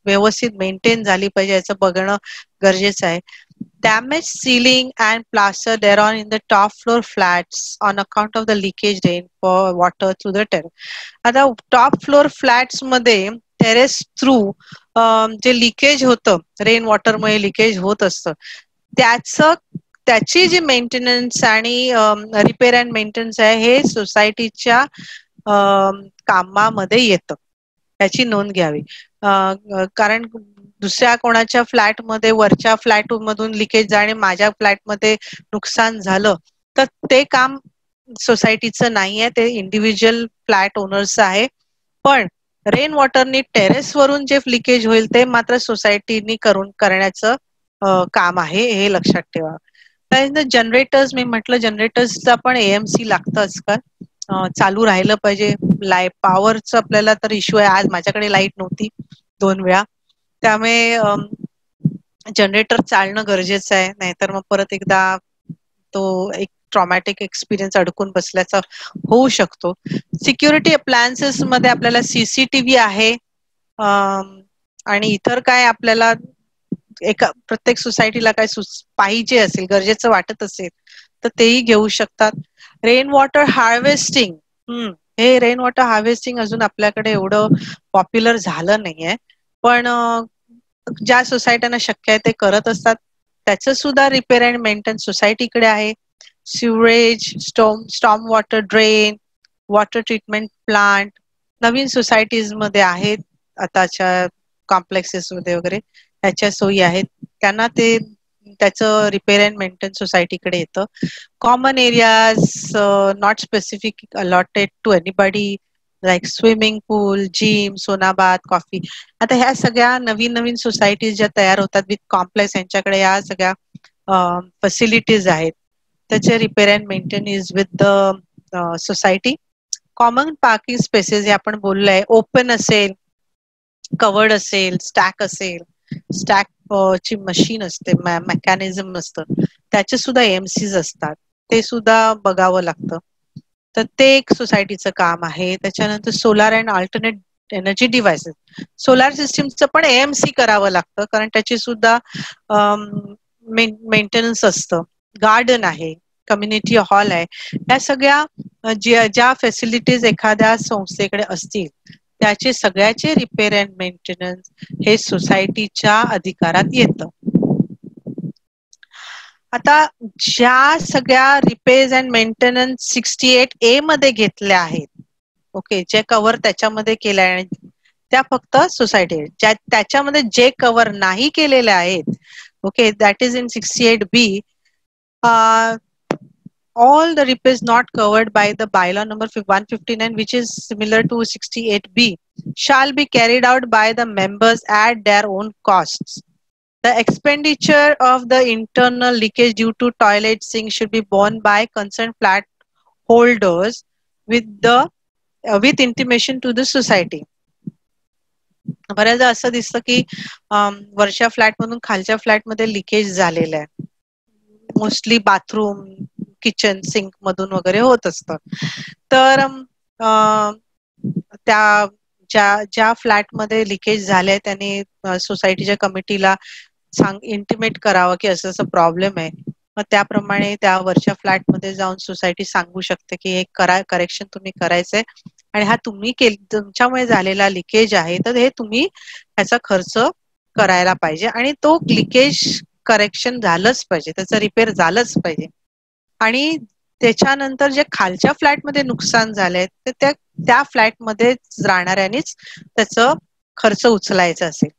व्यवस्थित मेंटेन झाली पाहिजे याचं बघणं गरजेचं आहे. Damage ceiling and plaster there on in the top floor flat on account of the leakage rain for water through the टेर आता टॉप फ्लोअर फ्लॅट्समध्ये टेरेस थ्रू जे लिकेज होतं रेन वॉटरमुळे लिकेज होत असतं त्याचं त्याची जी मेंटेनन्स आणि रिपेअर अँड मेंटेनन्स आहे हे सोसायटीच्या कामामध्ये येतं. याची नोंद घ्यावी. कारण दुसऱ्या कोणाच्या फ्लॅटमध्ये वरच्या फ्लॅट मधून लिकेज जाणे माझ्या फ्लॅटमध्ये नुकसान झालं तर ते काम सोसायटीचं नाही आहे ते इंडिव्हिज्युअल फ्लॅट ओनर्स आहे. पण रेन वॉटरनी टेरेस वरून जे लिकेज होईल ते मात्र सोसायटीनी करून करण्याचं काम आहे हे लक्षात ठेवा. त्यानंतर जनरेटर्स मी म्हटलं जनरेटर्सचा पण एएमसी लागतं आजकाल चालू राहिलं पाहिजे. लाय पॉवरचं आपल्याला तर इश्यू आहे. आज माझ्याकडे लाइट नव्हती दोन वेळा. त्यामुळे जनरेटर चालणं गरजेचं आहे. नाहीतर मग परत एकदा तो एक ट्रॉमॅटिक एक्सपिरियन्स अडकून बसल्याचा होऊ शकतो. सिक्युरिटी अप्लायन्सेस मध्ये आपल्याला सीसीटीव्ही आहे. आणि इतर काय आपल्याला एका प्रत्येक सोसायटीला काय पाहिजे असेल गरजेचं वाटत असेल तर तेही घेऊ शकतात. रेन वॉटर हार्वेस्टिंग हे रेन वॉटर हार्वेस्टिंग अजून आपल्याकडे एवढं पॉप्युलर झालं नाहीये. पण ज्या सोसायट्यांना शक्य आहे ते करत असतात त्याचं सुद्धा रिपेअर अँड मेंटेन सोसायटीकडे आहे. Sewerage storm storm water drain water treatment plant नवीन सोसायटीजमध्ये आहेत आताच्या कॉम्प्लेक्सेस मध्ये वगैरे. त्याच्या सोयी आहेत. त्यांना ते त्याचं रिपेअर अँड मेंटेन सोसायटीकडे येतं. Common areas not specific allotted to anybody like swimming pool gym sauna bath coffee आता ह्या सगळ्या नवीन नवीन सोसायटीज ज्या तयार होतात विथ कॉम्प्लेक्स यांच्याकडे या सगळ्या फॅसिलिटीज आहेत. त्याचे repair and maintain is with the society common parking spaces हे आपण बोललोय ओपन असेल कवर्ड असेल स्टॅक असेल स्टॅक uh, ची मशीन असते मेकॅनिझम असतं. त्याचे सुद्धा एमसीज असतात. ते सुद्धा बघावं लागतं. तर ते एक सोसायटीचं काम आहे. त्याच्यानंतर solar and alternate energy devices solar सिस्टीमचं पण एएमसी करावं लागतं कारण त्याची सुद्धा um, मेंटेनन्स असतं. गार्डन आहे कम्युनिटी हॉल आहे या सगळ्या ज्या फॅसिलिटीज एखाद्या संस्थेकडे असतील त्याचे सगळ्याचे रिपेअर अँड मेंटेनन्स हे सोसायटीच्या अधिकारात येतं. आता ज्या सगळ्या repairs and maintenance sixty eight A मध्ये घेतल्या आहेत ओके जे कव्हर त्याच्यामध्ये केले आहे त्या फक्त सोसायटी त्याच्यामध्ये जे कव्हर नाही केलेले आहेत okay that is in sixty eight B all the repairs not covered by the bylaw number 159 which is similar to 68b shall be carried out by the members at their own costs the expenditure of the internal leakage due to toilet sink should be borne by concerned flat holders with the uh, with intimation to the society बऱ्याचदा असं दिसतं की वरच्या फ्लॅट मधून खालच्या फ्लॅट मध्ये लिकेज झालेलं आहे मोस्टली बाथरूम किचन सिंक मधून वगैरे होत असतं. तर त्या ज्या ज्या फ्लॅटमध्ये लिकेज झाले त्यांनी सोसायटीच्या कमिटीला सांग इंटिमेट करावं की असं असं प्रॉब्लेम आहे. मग त्याप्रमाणे त्या वरच्या फ्लॅटमध्ये जाऊन सोसायटी सांगू शकते की हे करा करेक्शन तुम्ही करायचंय. आणि हा तुम्ही केल तुमच्यामुळे झालेला लिकेज आहे तर हे तुम्ही ह्याचा खर्च करायला पाहिजे. आणि तो लिकेज करेक्शन झालंच पाहिजे त्याचं रिपेअर झालंच पाहिजे. आणि त्याच्यानंतर जे खालच्या फ्लॅटमध्ये नुकसान झालंय ते त्या त्या फ्लॅटमध्ये राहणाऱ्यांनीच त्याचं खर्च उचलायचा असेल.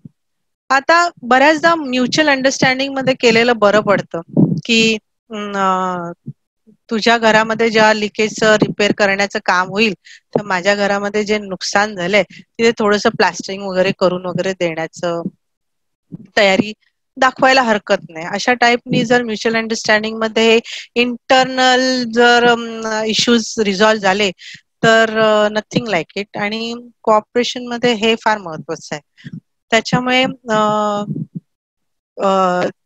आता बऱ्याचदा म्युच्युअल अंडरस्टँडिंगमध्ये केलेलं बरं पडतं की तुझ्या घरामध्ये ज्या लिकेजचं रिपेअर करण्याचं काम होईल तर माझ्या घरामध्ये जे नुकसान झालंय तिथे थोडस प्लास्टरिंग वगैरे करून वगैरे देण्याचं तयारी दाखवायला हरकत नाही. अशा टाईपनी जर म्युच्युअल अंडरस्टँडिंगमध्ये इंटरनल जर इश्यूज रिझॉल्व्ह झाले तर नथिंग लाईक इट आणि कॉपरेशनमध्ये हे फार महत्वाचं आहे. त्याच्यामुळे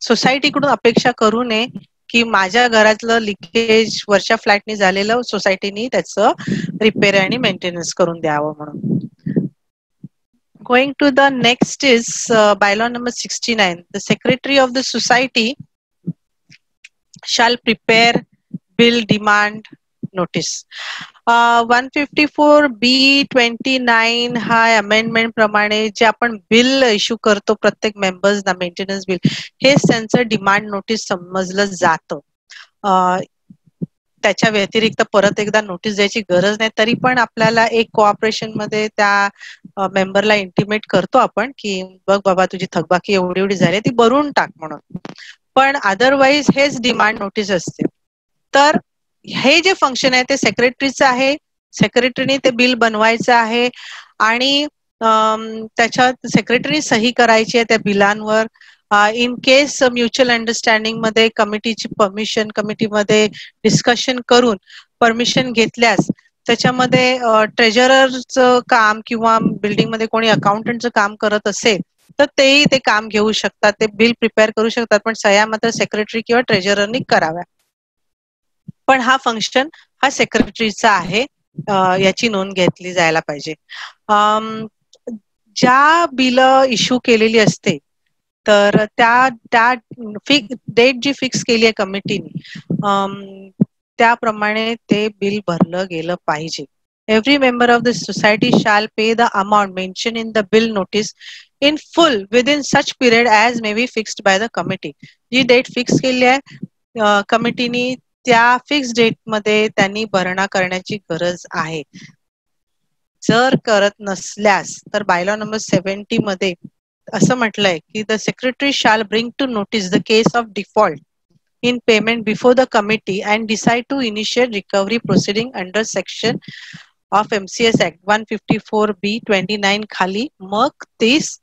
सोसायटीकडून अपेक्षा करू नये की माझ्या घरातलं लिकेज वरच्या फ्लॅटनी झालेलं सोसायटीनी त्याचं रिपेअर आणि मेंटेनन्स करून द्यावं म्हणून. going to the next is uh, bylaw number 69 the secretary of the society shall prepare bill demand notice one fifty four B twenty nine हा अमेंडमेंट प्रमाणे जे आपण बिल इश्यू करतो प्रत्येक मेंबर्सना मेंटेनन्स बिल हेच त्यांचं डिमांड नोटीस समजलं जातं त्याच्या व्यतिरिक्त परत एकदा नोटीस द्यायची गरज नाही. तरी पण आपल्याला एक कोऑपरेशनमध्ये त्या मेंबरला इंटिमेट करतो आपण की बघ बाबा तुझी थकबाकी एवढी एवढी झाली ती भरून टाक म्हणून. पण अदरवाईज हेच डिमांड नोटीस असते. तर हे जे फंक्शन आहे ते सेक्रेटरीचं आहे. सेक्रेटरीने ते बिल बनवायचं आहे. आणि त्याच्यात सेक्रेटरी सही करायची आहे त्या बिलांवर इन केस म्युच्युअल अंडरस्टँडिंगमध्ये कमिटीची परमिशन कमिटीमध्ये डिस्कशन करून परमिशन घेतल्यास त्याच्यामध्ये uh, ट्रेजररचं काम किंवा बिल्डिंगमध्ये कोणी अकाउंटंटचं काम करत असेल तर तेही ते काम घेऊ शकतात. ते बिल प्रिपेअर करू शकतात पण सह्या मात्र सेक्रेटरी किंवा ट्रेजररनी कराव्या. पण हा फंक्शन हा सेक्रेटरीचा आहे uh, याची नोंद घेतली जायला पाहिजे. Um, ज्या बिल इश्यू केलेली असते तर त्या त्या फिक्स डेट जी फिक्स केली आहे कमिटीने त्याप्रमाणे ते बिल भरलं गेलं पाहिजे. Every member of the society shall pay the amount mention in the bill notice in full with in such period as may be fixed by the committee G date fix केली आहे कमिटीनी त्या फिक्स डेटमध्ये त्यांनी भरणा करण्याची गरज आहे. जर करत नसल्यास तर बायलॉ नंबर सेव्हन्टी मध्ये असं म्हटलंय की the secretary shall bring to notice the case of default in payment before the committee and decide to initiate recovery proceeding under section of MCS act one fifty four B twenty nine खाली मग तेच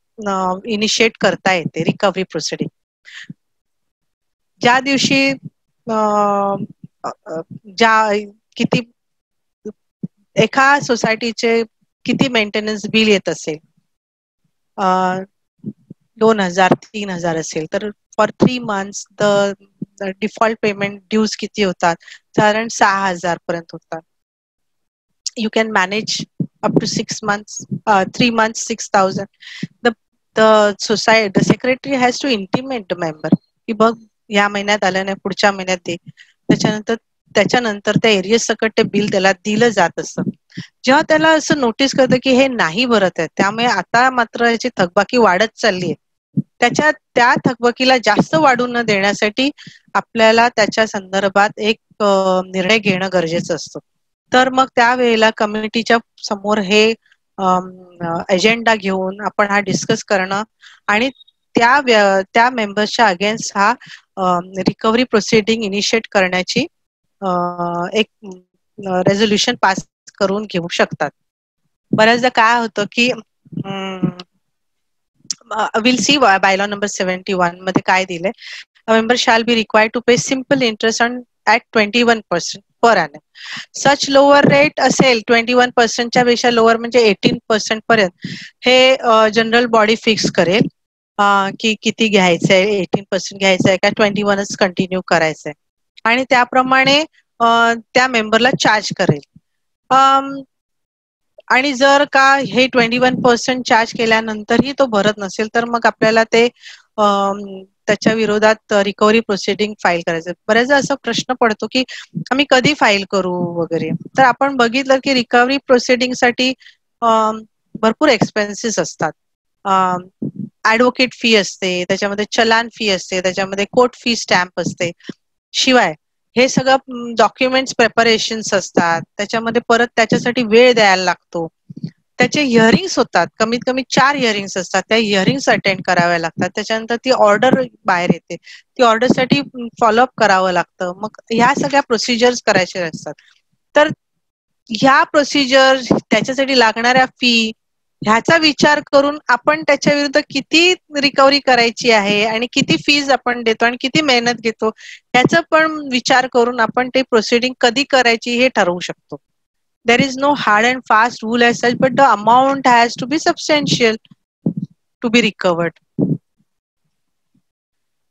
इनिशिएट करता येते रिकव्हरी प्रोसिडिंग ज्या दिवशी ज्या किती एका सोसायटीचे किती मेंटेनन्स बिल येत असेल दोन हजार तीन हजार असेल. तर for three months the default payment dues किती होतात? साधारण सहा हजार पर्यंत होतात. You can manage up to six months three months six thousand the the society the secretary has to intimate the member की बघ या महिन्यात आलं नाही पुढच्या महिन्यात दे. त्याच्यानंतर त्याच्यानंतर त्या एरिया सकट ते बिल त्याला दिलं जात असतं जेव्हा त्याला असं नोटीस करतं की हे नाही भरत आहे त्यामुळे आता मात्र याची थकबाकी वाढत चालली आहे. त्याच्या त्या थकबाकीला जास्त वाढू न देण्यासाठी आपल्याला त्याच्या संदर्भात एक निर्णय घेणं गरजेचं असतं. तर मग त्यावेळेला कम्युनिटीच्या समोर हे एजेंडा घेऊन आपण हा डिस्कस करणं आणि त्या त्या मेंबर्सच्या अगेन्स्ट हा रिकव्हरी प्रोसिडिंग इनिशिएट करण्याची एक रेझोल्युशन पास करून घेऊ शकतात. बऱ्याचदा काय होतं की will see bylaw number seventy वनमध्ये काय दिलंय. Member shall be require to pay simple interest on at twenty one percent per annum such lower rate असेल ट्वेंटी वन पर्सेंटच्या पेक्षा लोअर म्हणजे एटीन पर्सेंट पर्यंत हे जनरल बॉडी फिक्स करेल. की किती घ्यायचंय एटीन पर्सेंट घ्यायचंय का ट्वेंटी वनच कंटिन्यू करायचंय. आणि त्याप्रमाणे त्या मेंबरला चार्ज करेल. आणि जर का हे ट्वेंटी वन पर्सेंट चार्ज केल्यानंतरही तो भरत नसेल तर मग आपल्याला ते त्याच्या विरोधात रिकव्हरी प्रोसिडिंग फाईल करायचं. बऱ्याचदा असा प्रश्न पडतो की आम्ही कधी फाईल करू वगैरे? तर आपण बघितलं की रिकव्हरी प्रोसिडिंगसाठी भरपूर एक्सपेन्सेस असतात. ऍडव्होकेट फी असते त्याच्यामध्ये चलान फी असते त्याच्यामध्ये कोर्ट फी स्टॅम्प असते. शिवाय हे सगळं डॉक्युमेंट्स प्रेपरेशन्स असतात. त्याच्यामध्ये परत त्याच्यासाठी वेळ द्यायला लागतो. त्याचे हिअरिंग्स होतात. कमीत कमी चार हिअरिंग्स असतात. त्या हिअरिंग्स अटेंड कराव्या लागतात. त्याच्यानंतर ती ऑर्डर बाहेर येते. ती ऑर्डरसाठी फॉलोअप करावं लागतं. मग ह्या सगळ्या प्रोसिजर्स करायचे असतात. तर ह्या प्रोसिजर त्याच्यासाठी लागणाऱ्या फी ह्याचा विचार करून आपण त्याच्या विरुद्ध किती रिकव्हरी करायची आहे आणि किती फीज आपण देतो आणि किती मेहनत घेतो ह्याचा पण विचार करून आपण ते प्रोसिडिंग कधी करायची हे ठरवू शकतो. There is no hard and fast rule as such but the amount has to be substantial to be recovered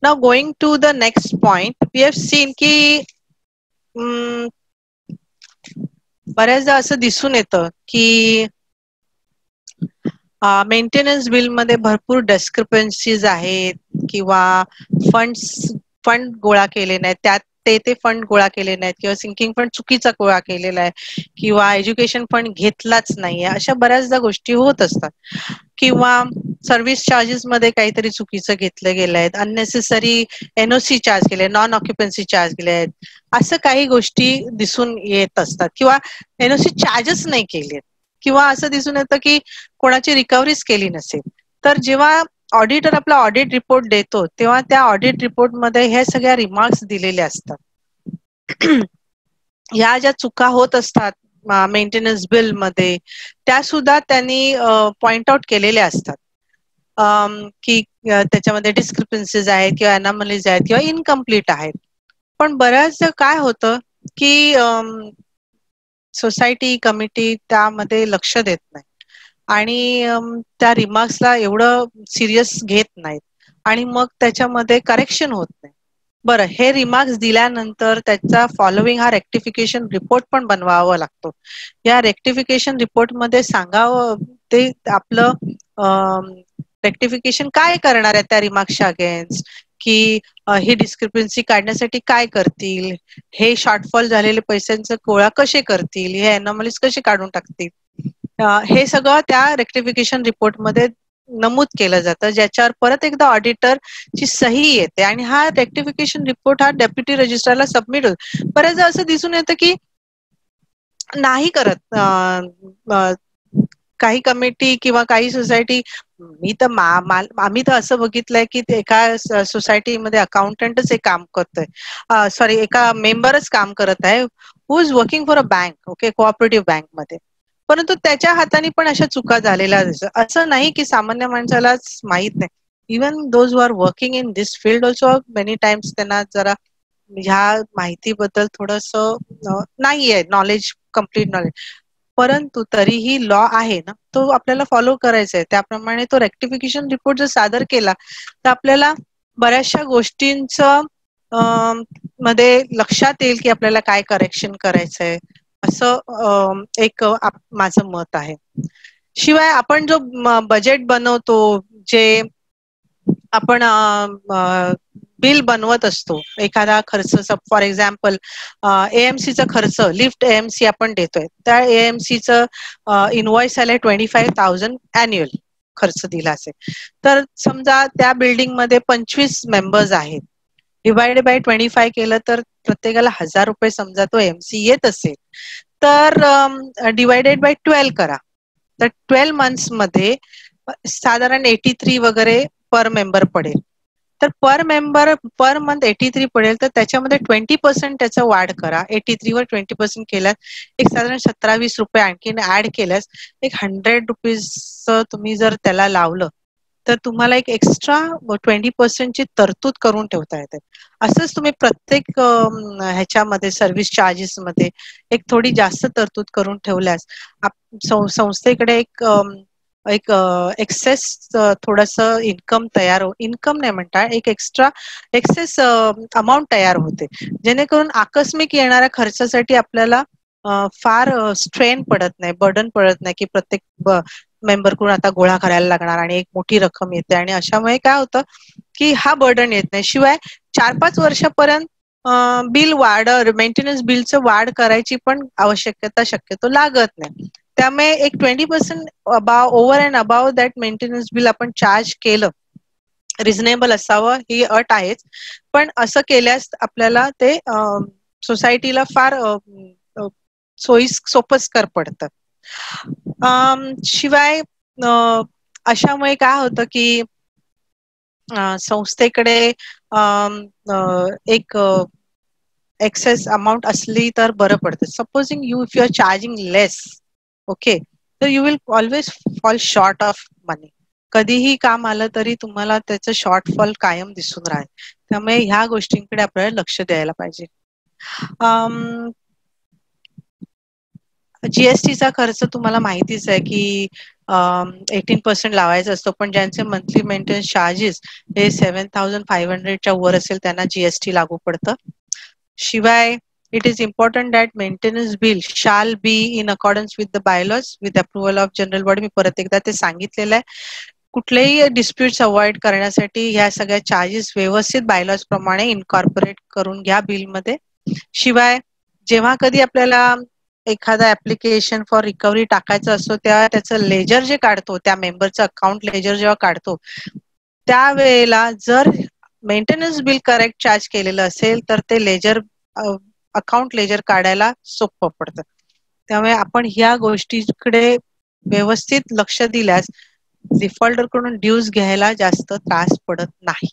now going to the next point we have seen की बऱ्याचदा असं दिसून येतं की मेंटेनन्स बिलमध्ये भरपूर डेस्क्रिपन्सीज आहेत किंवा फंड्स फंड गोळा केले नाहीत. त्यात ते ते फंड गोळा केले नाहीत किंवा सिंकिंग फंड चुकीचा गोळा केलेला आहे किंवा एज्युकेशन फंड घेतलाच नाहीये. अशा बऱ्याचदा गोष्टी होत असतात. किंवा सर्व्हिस चार्जेस मध्ये काहीतरी चुकीचं घेतलं गेलं आहेत अननेसेसरी एनओसी चार्ज केले नॉन ऑक्युपन्सी चार्ज केले आहेत. असं काही गोष्टी दिसून येत असतात. किंवा एनओसी चार्जेस नाही केले किंवा असं दिसून येतं की कोणाची रिकव्हरीच केली नसेल. तर जेव्हा ऑडिटर आपला ऑडिट रिपोर्ट देतो तेव्हा त्या ऑडिट रिपोर्टमध्ये ह्या सगळ्या रिमार्क्स दिलेल्या असतात. ह्या ज्या चुका होत असतात मेंटेनन्स बिलमध्ये त्या सुद्धा त्यांनी पॉइंट आउट केलेल्या असतात. की त्याच्यामध्ये डिस्क्रिपन्सीज आहेत किंवा अनामलीज आहेत किंवा इनकम्प्लीट आहेत. पण बऱ्याचदा काय होतं की सोसायटी कमिटी त्यामध्ये लक्ष देत नाही. आणि त्या रिमार्क्सला एवढं सिरियस घेत नाहीत. आणि मग त्याच्यामध्ये करेक्शन होत नाही. बरं हे रिमार्क्स दिल्यानंतर त्याचा फॉलोविंग हा रेक्टिफिकेशन रिपोर्ट पण बनवावा लागतो. या रेक्टिफिकेशन रिपोर्टमध्ये सांगावं ते आपलं रेक्टिफिकेशन काय करणार आहे त्या रिमार्क्सच्या अगेन्स्ट की ही डिस्क्रिपन्सी काढण्यासाठी काय करतील? हे शॉर्टफॉल झालेले पैशांचं गोळा कसे करतील? हे अनॉमलीज कसे काढून टाकतील? हे सगळं त्या रेक्टिफिकेशन रिपोर्टमध्ये नमूद केलं जातं ज्याच्यावर परत एकदा ऑडिटर ची सही येते. आणि हा रेक्टिफिकेशन रिपोर्ट हा डेप्युटी रजिस्ट्रारला सबमिट होतो. बऱ्याचदा असं दिसून येतं की नाही करत काही कमिटी किंवा काही सोसायटी मी तर आम्ही तर असं बघितलंय की एका सोसायटीमध्ये अकाउंटंटच एक काम करतोय. सॉरी एका मेंबरच काम करत आहे who is working for a bank okay cooperative बँकमध्ये. परंतु त्याच्या हाताने पण अशा चुका झालेल्या असं नाही की सामान्य माणसालाच माहीत नाही. Even those are working in this field also many times त्यांना जरा ह्या माहितीबद्दल थोडस नाहीये नॉलेज कंप्लीट नॉलेज परंतु तरीही लॉ आहे ना तो आपल्याला फॉलो करायचा आहे. त्याप्रमाणे तो रेक्टिफिकेशन रिपोर्ट जर सादर केला तर आपल्याला बऱ्याचशा गोष्टींचं मध्ये लक्षात येईल की आपल्याला काय करेक्शन करायचंय असं एक माझं मत आहे. शिवाय आपण जो बजेट बनवतो जे आपण बिल बनवत असतो. एखादा खर्च फॉर एक्झाम्पल एएमसीचा खर्च लिफ्ट एएमसी आपण देतोय. त्या एएमसीचं इनवॉइस आलंय ट्वेंटी फाईव्ह थाउजंड अॅन्युअल खर्च दिला असेल. तर समजा त्या बिल्डिंगमध्ये पंचवीस मेंबर्स आहेत. डिवायडेड बाय ट्वेंटी फाय केलं तर प्रत्येकाला हजार रुपये समजा तो एमसी येत असेल. तर डिवायडेड बाय ट्वेल्व करा. तर ट्वेल्व मंथ्समध्ये साधारण एटी थ्री वगैरे पर मेंबर पडेल. तर per member per month eighty three पडेल तर त्याच्यामध्ये ट्वेंटी पर्सेंट त्याचा वाढ करा. एटी थ्री वर ट्वेंटी पर्सेंट केल्यास एक साधारण सतरावीस रुपये आणखीन ऍड केल्यास एक हंड्रेड रुपीज तुम्ही जर त्याला लावलं तर तुम्हाला एक एक्स्ट्रा ट्वेंटी पर्सेंटची तरतूद करून ठेवता येते. असंच तुम्ही प्रत्येक ह्याच्यामध्ये सर्व्हिस चार्जेस मध्ये एक थोडी जास्त तरतूद करून ठेवल्यास संस्थेकडे एक एक एक्सेस थोडस इन्कम तयार हो इन्कम नाही म्हणता एक एक्स्ट्रा एक्सेस अमाऊंट तयार होते. जेणेकरून आकस्मिक येणाऱ्या खर्चासाठी आपल्याला फार स्ट्रेन पडत नाही बर्डन पडत नाही की प्रत्येक मेंबरकडून आता गोळा करायला लागणार आणि एक मोठी रक्कम येते. आणि अशामुळे काय होतं की हा बर्डन येत नाही. शिवाय चार पाच वर्षापर्यंत बिल वाढ मेंटेनन्स बिलचं वाढ करायची पण आवश्यकता शक्यतो लागत नाही. त्यामुळे एक twenty percent above over and above that maintenance bill आपण चार्ज केलं. रिझनेबल असावं ही अट आहेच. पण असं केल्यास आपल्याला ते सोसायटीला फार सोयीस सोपस्कर पडतं. शिवाय अशामुळे काय होतं की संस्थेकडे एक एक्सेस अमाऊंट असली तर बरं पडतं. Supposing you if you are charging less okay तर you will always fall short of money कधीही काम आलं तरी तुम्हाला त्याचं शॉर्टफॉल कायम दिसून राहील. त्यामुळे ह्या गोष्टींकडे आपल्याला लक्ष द्यायला पाहिजे. जीएसटीचा खर्च तुम्हाला माहितीच आहे की एटीन पर्सेंट लावायचा असतो. पण ज्यांचे मंथली मेंटेनन्स चार्जेस हे सेव्हन थाउजंड फाईव्ह हंड्रेडच्या वर असेल त्यांना जीएसटी लागू पडतं. शिवाय it is important that maintenance bill shall be in accordance with the bylaws with approval of general body. मी परत एकदा ते सांगितलेलं आहे. कुठलेही डिस्प्युट्स अवॉइड करण्यासाठी ह्या सगळ्या चार्जेस व्यवस्थित बायलॉज प्रमाणे इन्कॉर्पोरेट करून घ्या बिलमध्ये शिवाय जेव्हा कधी आपल्याला एखादा ऍप्लिकेशन फॉर रिकव्हरी टाकायचं असतो तेव्हा त्याचं लेजर जे काढतो त्या मेंबरचं अकाउंट लेजर जेव्हा काढतो त्यावेळेला जर मेंटेनन्स बिल करेक्ट चार्ज केलेलं असेल तर ते लेजर अकाउंट लेजर काढायला सोपं पडतं. त्यामुळे आपण ह्या गोष्टीकडे व्यवस्थित लक्ष दिल्यास डिफॉल्टरकडून ड्यूज घ्यायला जास्त त्रास पडत नाही.